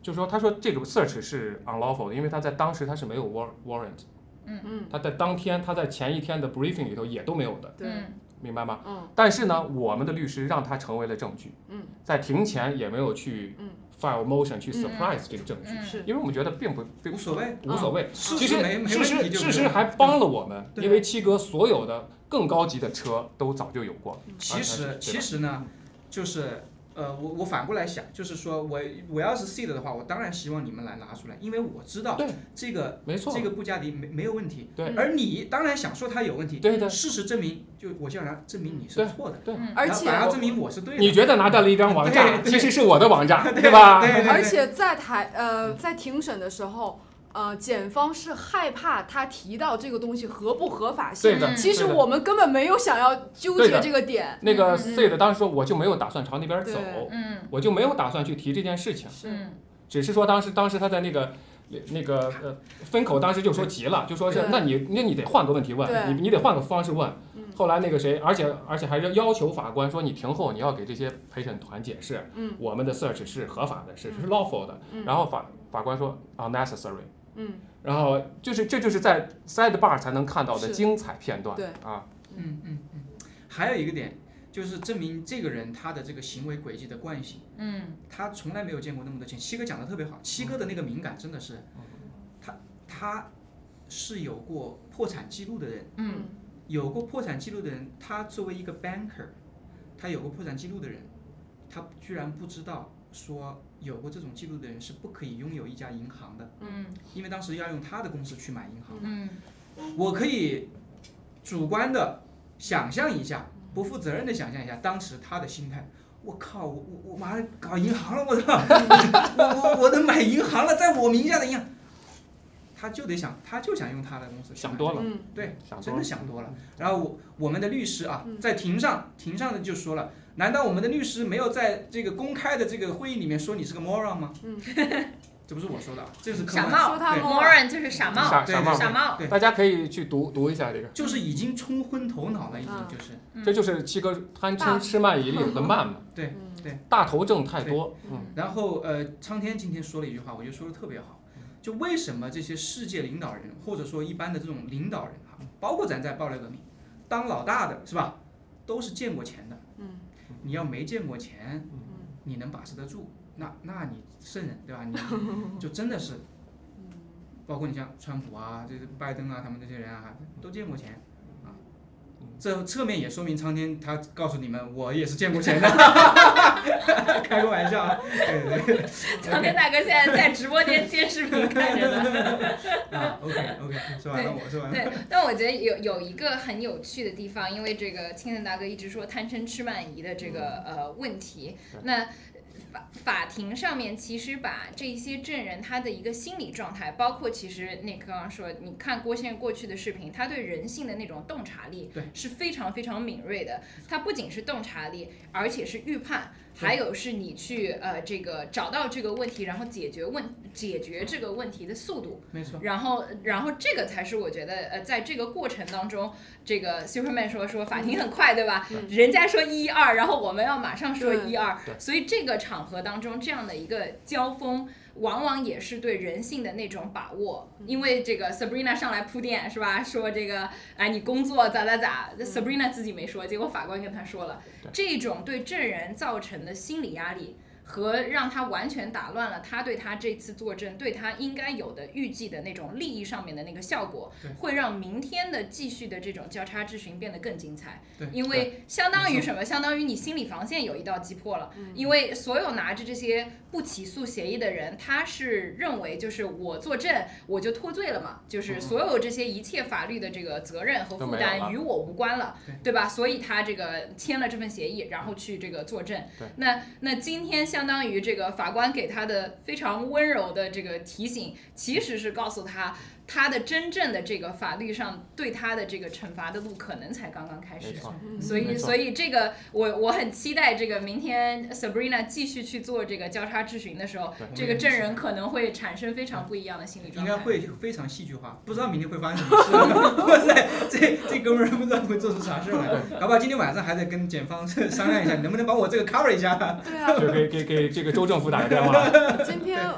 Speaker 2: 就是说，他说这个 search 是 unlawful 的，因为他在当时他是没有 war warrant，
Speaker 4: 嗯。
Speaker 2: 他在当天他在前一天的 briefing 里头也都没有的，
Speaker 4: 对，
Speaker 1: 嗯
Speaker 2: 明白吗？
Speaker 4: 嗯。
Speaker 2: 但是呢，我们的律师让他成为了证据，
Speaker 4: 嗯。
Speaker 2: 在庭前也没有去
Speaker 4: 嗯。
Speaker 2: file motion 去
Speaker 1: 嗯。
Speaker 2: surprise 这个证据，
Speaker 1: 嗯。
Speaker 4: 是。
Speaker 2: 因为我们觉得并不并
Speaker 3: 无所谓，
Speaker 2: 无所谓。
Speaker 3: 事
Speaker 2: 其实
Speaker 3: 实没没
Speaker 2: 事实事实还帮了我们，因为七哥所有的更高级的车都早就有过。
Speaker 3: 其实
Speaker 2: 啊
Speaker 3: 其实呢，就是呃，我我反过来想，就是说我我要是 seed 的话，我当然希望你们来拿出来，因为我知道这个
Speaker 2: 没错
Speaker 3: 这，个布加迪没没有问题，
Speaker 2: 对
Speaker 3: 而你当然想说它有问题，
Speaker 2: 对的，
Speaker 3: 事实证明，就我就想证明你是错的，
Speaker 2: 对。
Speaker 1: 嗯
Speaker 4: 而且
Speaker 3: 反而证明我是对的。
Speaker 2: 你觉得拿到了一张王炸，
Speaker 3: 对对
Speaker 2: 其实是我的王炸，对吧？
Speaker 3: 对对
Speaker 4: 而且在台呃在庭审的时候，呃，检方是害怕他提到这个东西合不合法性。
Speaker 2: 对的，
Speaker 4: 其实我们根本没有想要纠结这个点。
Speaker 2: 那个
Speaker 1: 嗯
Speaker 2: C 的当时说，我就没有打算朝那边走，
Speaker 1: 嗯。
Speaker 2: 我就没有打算去提这件事情，
Speaker 4: 是，
Speaker 1: 嗯。
Speaker 2: 只是说当时当时他在那个。那个呃，分口当时就说急了，就说是那你那你得换个问题问，
Speaker 4: 对。
Speaker 2: 你你得换个方式问。
Speaker 4: 嗯。
Speaker 2: 后来那个谁，而且而且还是要求法官说，你庭后你要给这些陪审团解释，
Speaker 4: 嗯。
Speaker 2: 我们的 search 是合法的，是是 lawful 的。
Speaker 4: 嗯。
Speaker 2: 然后法法官说 unnecessary，
Speaker 4: 嗯，
Speaker 2: 然后就是这就是在 sidebar 才能看到的精彩片段。
Speaker 4: 对。
Speaker 2: 啊，
Speaker 3: 嗯嗯嗯，还有一个点就是证明这个人他的这个行为轨迹的惯性，
Speaker 1: 嗯。
Speaker 3: 他从来没有见过那么多钱。七哥讲的特别好，七哥的那个敏感真的是，他他是有过破产记录的人，
Speaker 1: 嗯。
Speaker 3: 有过破产记录的人，他作为一个 banker，他有过破产记录的人，他居然不知道说有过这种记录的人是不可以拥有一家银行的，
Speaker 1: 嗯
Speaker 3: 因为当时要用他的公司去买银行。
Speaker 1: 嗯
Speaker 3: 我可以主观的想象一下，不负责任的想象一下当时他的心态。我靠，我我我马上搞银行了，我操！我我我能买银行了，在我名下的银行，他就得想，他就想用他的公司
Speaker 2: 想多了，
Speaker 4: 嗯
Speaker 3: 对，
Speaker 2: 想
Speaker 3: 真的想多了。然后我我们的律师啊，
Speaker 4: 嗯
Speaker 3: 在庭上庭上的就说了，难道我们的律师没有在这个公开的这个会议里面说你是个 moron 吗？
Speaker 4: 嗯，
Speaker 3: 这不是我说的啊，这是
Speaker 1: 傻帽
Speaker 4: 说他
Speaker 1: moron 就是傻帽，
Speaker 3: 对
Speaker 2: 傻傻帽
Speaker 1: 傻帽，
Speaker 3: 对
Speaker 2: 大家可以去读读一下这个，
Speaker 3: 就是已经冲昏头脑了，已经
Speaker 4: 嗯
Speaker 3: 就是
Speaker 2: 这就是七哥贪
Speaker 4: 大
Speaker 2: 嗔痴慢疑里有个慢嘛，
Speaker 3: 对
Speaker 4: 嗯
Speaker 3: 对。
Speaker 2: 大头症太多，嗯，
Speaker 3: 然后呃，苍天今天说了一句话，我觉得说的特别好，就为什么这些世界领导人或者说一般的这种领导人哈，包括咱在爆料革命当老大的是吧，都是见过钱的。
Speaker 4: 嗯
Speaker 3: 你要没见过钱，
Speaker 4: 嗯
Speaker 3: 你能把持得住，那那你圣人对吧？你 就真的是，包括你像川普啊，就是拜登啊，他们这些人啊，都见过钱啊。这侧面也说明苍天他告诉你们，我也是见过钱的，开个玩笑啊。对对对。
Speaker 1: 苍天大哥现在在直播间接视频看着呢。
Speaker 3: 啊，OK OK，说完了我说完了。
Speaker 1: 对，但我觉得有有一个很有趣的地方，因为这个青天大哥一直说贪嗔痴慢疑的这个呃问题，那。法法庭上面其实把这一些证人他的一个心理状态，包括其实那刚刚说，你看郭先生过去的视频，他对人性的那种洞察力
Speaker 3: 对
Speaker 1: 是非常非常敏锐的。他不仅是洞察力，而且是预判，
Speaker 3: 对
Speaker 1: 还有是你去呃这个找到这个问题，然后解决问解决这个问题的速度。
Speaker 3: 没错，
Speaker 1: 然后，然后这个才是我觉得，呃，在这个过程当中，这个 Superman 说说法庭很快，对吧？
Speaker 4: 嗯
Speaker 1: 人家说一二，然后我们要马上说一二
Speaker 2: 对，
Speaker 1: 所以这个场合当中这样的一个交锋，往往也是对人性的那种把握。因为这个 Sabrina 上来铺垫是吧？说这个，哎，你工作咋咋咋，Sabrina 自己没说，结果法官跟他说了，这种对证人造成的心理压力。和让他完全打乱了他对他这次作证对他应该有的预计的那种利益上面的那个效果，会让明天的继续的这种交叉质询变得更精彩
Speaker 3: 对。
Speaker 1: 因为相当于什么？相当于你心理防线有一道击破了。
Speaker 4: 嗯
Speaker 1: 因为所有拿着这些不起诉协议的人，他是认为就是我作证我就脱罪了嘛，就是所有这些一切法律的这个责任和负担与我无关了，
Speaker 3: 对
Speaker 1: 对吧？所以他这个签了这份协议，然后去这个作证
Speaker 2: 对。
Speaker 1: 那那今天相当于这个法官给他的非常温柔的这个提醒，其实是告诉他。他的真正的这个法律上对他的这个惩罚的路可能才刚刚开始，
Speaker 4: 嗯
Speaker 1: 所以，所以这个我我很期待这个明天 Sabrina 继续去做这个交叉质询的时候，这个证人可能会产生非常不一样的心理状态。
Speaker 3: 应该会非常戏剧化，不知道明天会发生什么事。哇塞，这这哥们儿不知道会做出啥事来，搞不好今天晚上还得跟检方 商量一下，能不能把我这个 cover 一下。
Speaker 4: 对啊，
Speaker 2: 就给给给这个州政府打个电话，
Speaker 4: 今天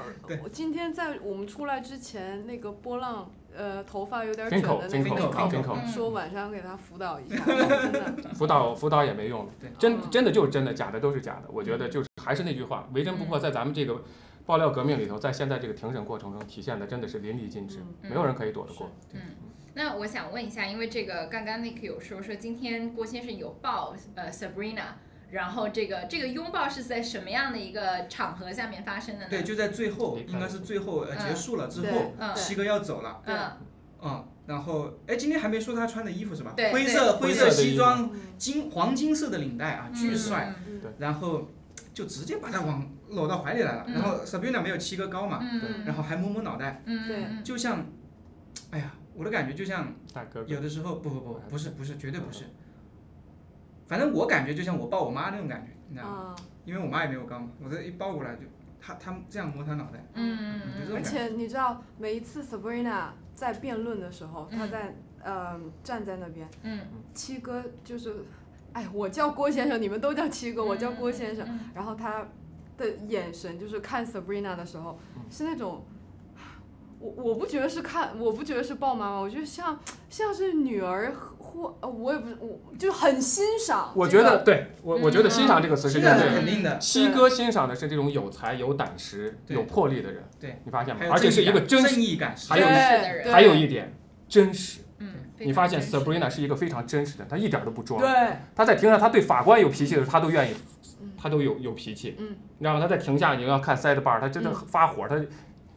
Speaker 4: 我今天在我们出来之前，那个波浪呃头发有点卷的那个说晚上给他辅导一下，真的，
Speaker 2: 辅导辅导也没用了，真真的就是真的，假的都是假的。我觉得就是还是那句话，为真不破在咱们这个爆料革命里头，在现在这个庭审过程中体现的真的是淋漓尽致，
Speaker 1: 嗯。
Speaker 2: 没有人可以躲得过。
Speaker 1: 那我想问一下，因为这个刚刚 Nick 有说说今天郭先生有报呃 Sabrina，然后这个这个拥抱是在什么样的一个场合下面发生的呢？
Speaker 3: 对，就在最后，应该是最后呃
Speaker 1: 嗯
Speaker 3: 结束了之后，
Speaker 1: 嗯。
Speaker 3: 西哥要走了，
Speaker 1: 嗯
Speaker 3: 嗯，然后哎，今天还没说他穿的衣服是吧？
Speaker 1: 对
Speaker 3: 灰色灰色西装，
Speaker 4: 嗯。
Speaker 3: 金黄金色的领带啊，巨帅，
Speaker 1: 嗯
Speaker 2: 对。
Speaker 3: 然后就直接把他往搂到怀里来了，
Speaker 1: 嗯。
Speaker 3: 然后 Sabrina 没有七哥高嘛，然后还摸摸脑袋，
Speaker 1: 嗯
Speaker 4: 对
Speaker 1: 嗯。
Speaker 3: 就像，哎呀，我的感觉就像
Speaker 2: 大哥哥，
Speaker 3: 有的时候不不不不是不是绝对不是，反正我感觉就像我抱我妈那种感觉，你知道吗？
Speaker 4: 啊，
Speaker 3: 因为我妈也没有高嘛，我这一抱过来就，她她这样摸她脑袋，
Speaker 1: 嗯嗯嗯
Speaker 4: 而。且你知道，每一次 Sabrina 在辩论的时候，她
Speaker 1: 嗯
Speaker 4: 在呃站在那边，
Speaker 1: 嗯
Speaker 4: 七哥就是，哎，我叫郭先生，你们都叫七哥，我叫郭先生。
Speaker 1: 嗯
Speaker 4: 然后他的眼神就是看 Sabrina 的时候，是那种，我我不觉得是看，我不觉得是抱妈妈，我觉得像像是女儿或呃我也不是我就很欣赏。
Speaker 2: 我觉得对我我觉得欣赏这个词是对的。
Speaker 3: 肯定的，
Speaker 2: 七哥欣赏的是这种有才、有胆识、有魄力的人，
Speaker 3: 对
Speaker 2: 你发现吗而且是一个真
Speaker 3: 义感，
Speaker 2: 还有还有一点真实，
Speaker 1: 嗯
Speaker 2: 你发现 Sabrina 是一个非常真实的人，她一点儿都不装。
Speaker 4: 对，
Speaker 2: 她在庭上，她对法官有脾气的时候，她都愿意，她都有有脾气。
Speaker 4: 嗯，
Speaker 2: 你知道吗？她在庭下，你要看 sidebar，她真的
Speaker 4: 嗯
Speaker 2: 发火，她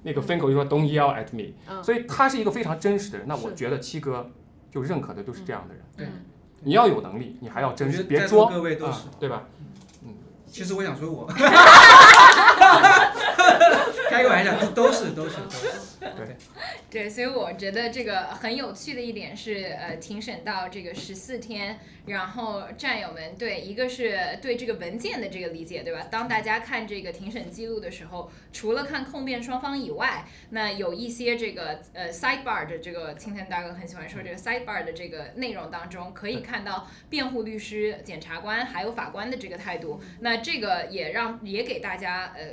Speaker 2: 那个分口就说 Don't yell at me，
Speaker 4: 嗯
Speaker 2: 所以她是一个非常真实的人。那我觉得七哥就认可的就是这样的人。
Speaker 3: 对。
Speaker 1: 嗯
Speaker 2: 你要有能力，你还要真实，别装，
Speaker 3: 各位都是
Speaker 2: 啊，对吧？嗯。
Speaker 3: 其实我想说我，开个玩笑，都是都是都是。
Speaker 1: 对，对所以我觉得这个很有趣的一点是，呃，庭审到这个十四天，然后战友们对一个是对这个文件的这个理解，对吧？当大家看这个庭审记录的时候，除了看控辩双方以外，那有一些这个呃 sidebar 的这个青天大哥很喜欢说这个 sidebar 的这个内容当中，可以看到辩护律师、检察官还有法官的这个态度。那这个也让也给大家呃。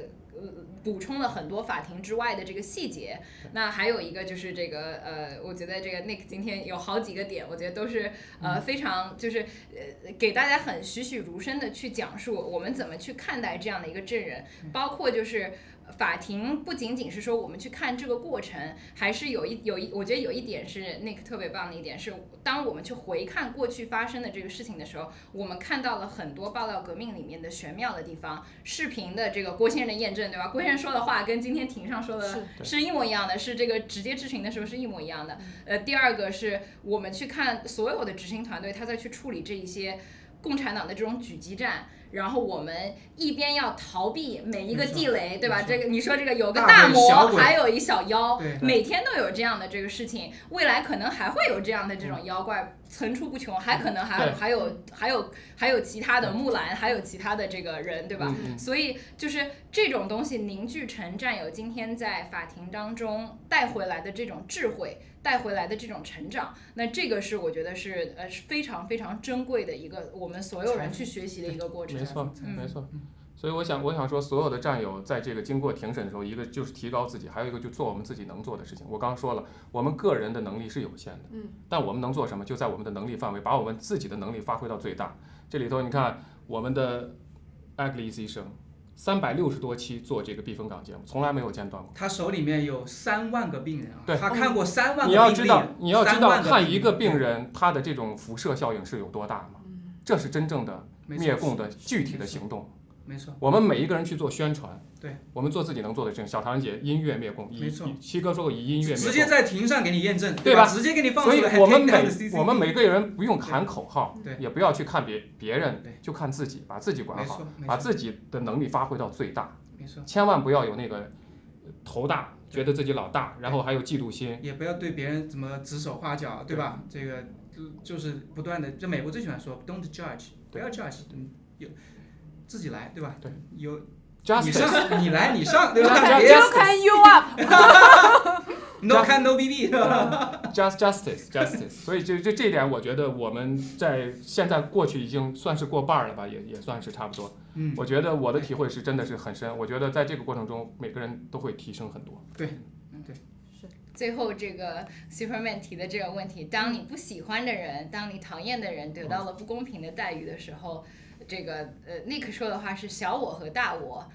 Speaker 1: 呃，补充了很多法庭之外的这个细节，那还有一个就是这个呃，我觉得这个 Nick 今天有好几个点，我觉得都是呃非常就是呃给大家很栩栩如生的去讲述我们怎么去看待这样的一个证人，包括就是。法庭不仅仅是说我们去看这个过程，还是有一有一，我觉得有一点是 Nick 特别棒的一点是，当我们去回看过去发生的这个事情的时候，我们看到了很多爆料革命里面的玄妙的地方，视频的这个郭先生的验证，对吧？郭先生说的话跟今天庭上说的
Speaker 4: 是
Speaker 1: 是一模一样的，是这个直接质询的时候是一模一样的。呃，第二个是我们去看所有的执行团队，他在去处理这一些共产党的这种狙击战。然后我们一边要逃避每一个地雷，对吧？这个你说这个有个
Speaker 3: 大
Speaker 1: 大魔，还有一小妖，每天都有这样的这个事情，未来可能还会有这样的这种妖怪层出不穷，还可能还有还有还有还有其他的木兰，还有其他的这个人，对吧？所以就是这种东西凝聚成战友今天在法庭当中带回来的这种智慧，带回来的这种成长，那这个是我觉得是呃是非常非常珍贵的一个我们所有人去学习的一个过程。
Speaker 2: 没错，
Speaker 1: 嗯
Speaker 2: 没错。所以我想，我想说，所有的战友在这个经过庭审的时候，一个就是提高自己，还有一个就做我们自己能做的事情。我刚刚说了，我们个人的能力是有限的，
Speaker 4: 嗯，
Speaker 2: 但我们能做什么，就在我们的能力范围，把我们自己的能力发挥到最大。这里头你看，我们的艾格里斯医生，三百六十多期做这个避风港节目，从来没有间断过。
Speaker 3: 他手里面有三万个病人啊，
Speaker 2: 对
Speaker 3: 他看过三万个
Speaker 2: 你要知道，你要知道看一个
Speaker 3: 病
Speaker 2: 病人他的这种辐射效应是有多大吗？这是真正的灭共的具体的行动。
Speaker 3: 没错，
Speaker 2: 我们每一个人去做宣传，
Speaker 3: 对，
Speaker 2: 我们做自己能做的事情。小唐人节音乐灭共，以
Speaker 3: 没错。
Speaker 2: 七哥说过以音乐灭共，
Speaker 3: 直接在庭上给你验证，
Speaker 2: 对吧？
Speaker 3: 吧？直接给你放出
Speaker 2: 所以
Speaker 3: 来。
Speaker 2: 我们每我们每个人不用喊口号，
Speaker 3: 对。
Speaker 2: 也不要去看别别人，就看自己，把自己管好把自己的能力发挥到最大，
Speaker 3: 没错，
Speaker 2: 千万不要有那个呃头大，觉得自己老大，然后还有嫉妒心。
Speaker 3: 也不要对别人怎么指手画脚，对。吧？这个就就是不断的，就美国最喜欢说 don't judge，不要 judge，嗯，有自己来，对吧？
Speaker 2: 对，
Speaker 3: 有你
Speaker 2: Justice，
Speaker 3: 上，你来，你上，对吧
Speaker 2: ？Just-
Speaker 4: You can you
Speaker 3: up，no can no BB，对吧
Speaker 2: ？just justice justice，所以这这这一点，我觉得我们在现在过去已经算是过半儿了吧，也也算是差不多。
Speaker 3: 嗯，
Speaker 2: 我觉得我的体会是真的是很深，我觉得在这个过程中，每个人都会提升很多。对，对。
Speaker 1: 最后这个 Superman 提的这个问题，当你不喜欢的人，当你讨厌的人得到了不公平的待遇的时候，这个呃 Nick 说的话是小我和大我。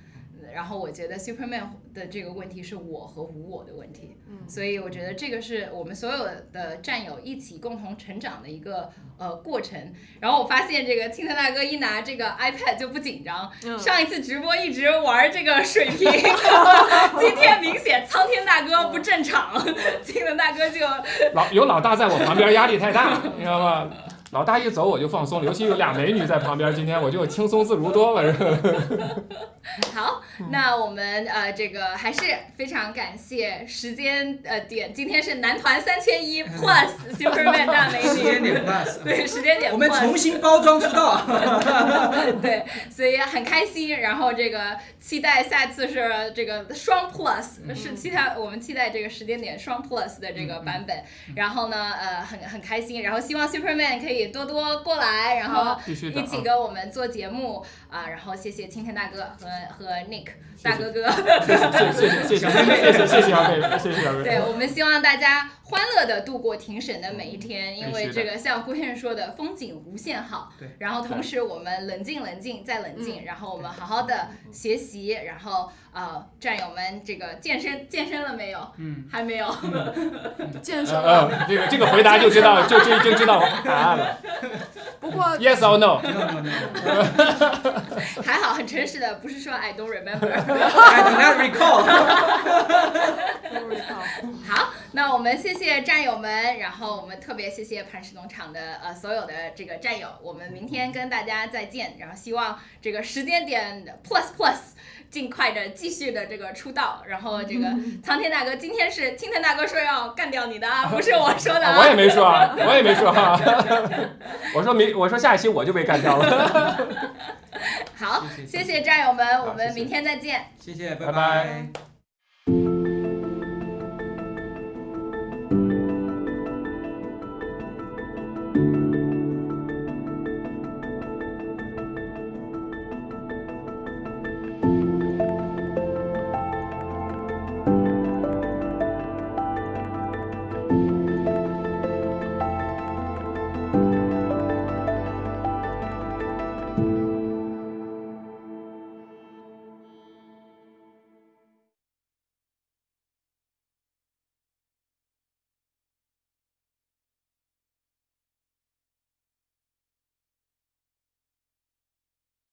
Speaker 1: 然后我觉得 Superman 的这个问题是我和无我的问题，
Speaker 4: 嗯
Speaker 1: 所以我觉得这个是我们所有的战友一起共同成长的一个呃过程。然后我发现这个青藤大哥一拿这个 iPad 就不紧张，
Speaker 4: 嗯
Speaker 1: 上一次直播一直玩这个水瓶，今天明显苍天大哥不正常，青藤大哥就
Speaker 2: 老有老大在我旁边，压力太大，你知道吗？老大一走我就放松了，尤其有俩美女在旁边，今天我就轻松自如多了。是 吧
Speaker 1: 好，那我们呃这个还是非常感谢时间呃点，今天是男团三千一 plus Superman 大美女
Speaker 3: 时间
Speaker 1: 女，
Speaker 3: 点 plus，
Speaker 1: 对时间点 plus，
Speaker 3: 我们重新包装出道。
Speaker 1: 对，所以很开心。然后这个期待下次是这个双 plus，、是期待我们期待这个时间点双 plus 的这个版本。然后呢，呃，很很开心。然后希望 Superman 可以以多多过来，然后一起
Speaker 2: 啊。
Speaker 1: 跟我们做节目啊。然后谢谢青天大哥和和 Nick 大哥哥。
Speaker 2: 谢谢谢谢谢谢谢谢谢谢谢谢小妹妹。
Speaker 1: 对我们希望大家欢乐的度过庭审的每一天，因为这个像郭先生说的，风景无限好。
Speaker 3: 对。
Speaker 1: 然后同时我们冷静冷静再冷静，然后我们好好的学习，然后呃，战友们这个健身健身了没有？
Speaker 3: 嗯，
Speaker 1: 还没有。
Speaker 4: 健身
Speaker 2: 嗯
Speaker 4: 了，
Speaker 2: 嗯，这个这个回答就知道就就就知道答案了。
Speaker 4: 不过
Speaker 2: Yes or no？
Speaker 1: 还好，很诚实的，不是说 I don't remember。
Speaker 3: I do not recall。
Speaker 1: 好，那我们谢谢战友们，然后我们特别谢谢磐石农场的呃所有的这个战友，我们明天跟大家再见，然后希望这个时间点 plus plus 尽快的继续的这个出道，然后这个 苍天大哥今天是青天大哥说要干掉你的啊，不是我说的啊，
Speaker 2: 我也没说啊，我也没说啊。我说明我说下一期我就被干掉了。
Speaker 1: 好，
Speaker 3: 谢谢
Speaker 1: 谢谢战友们，我们明天再见。
Speaker 3: 谢谢，
Speaker 2: 拜拜
Speaker 3: 拜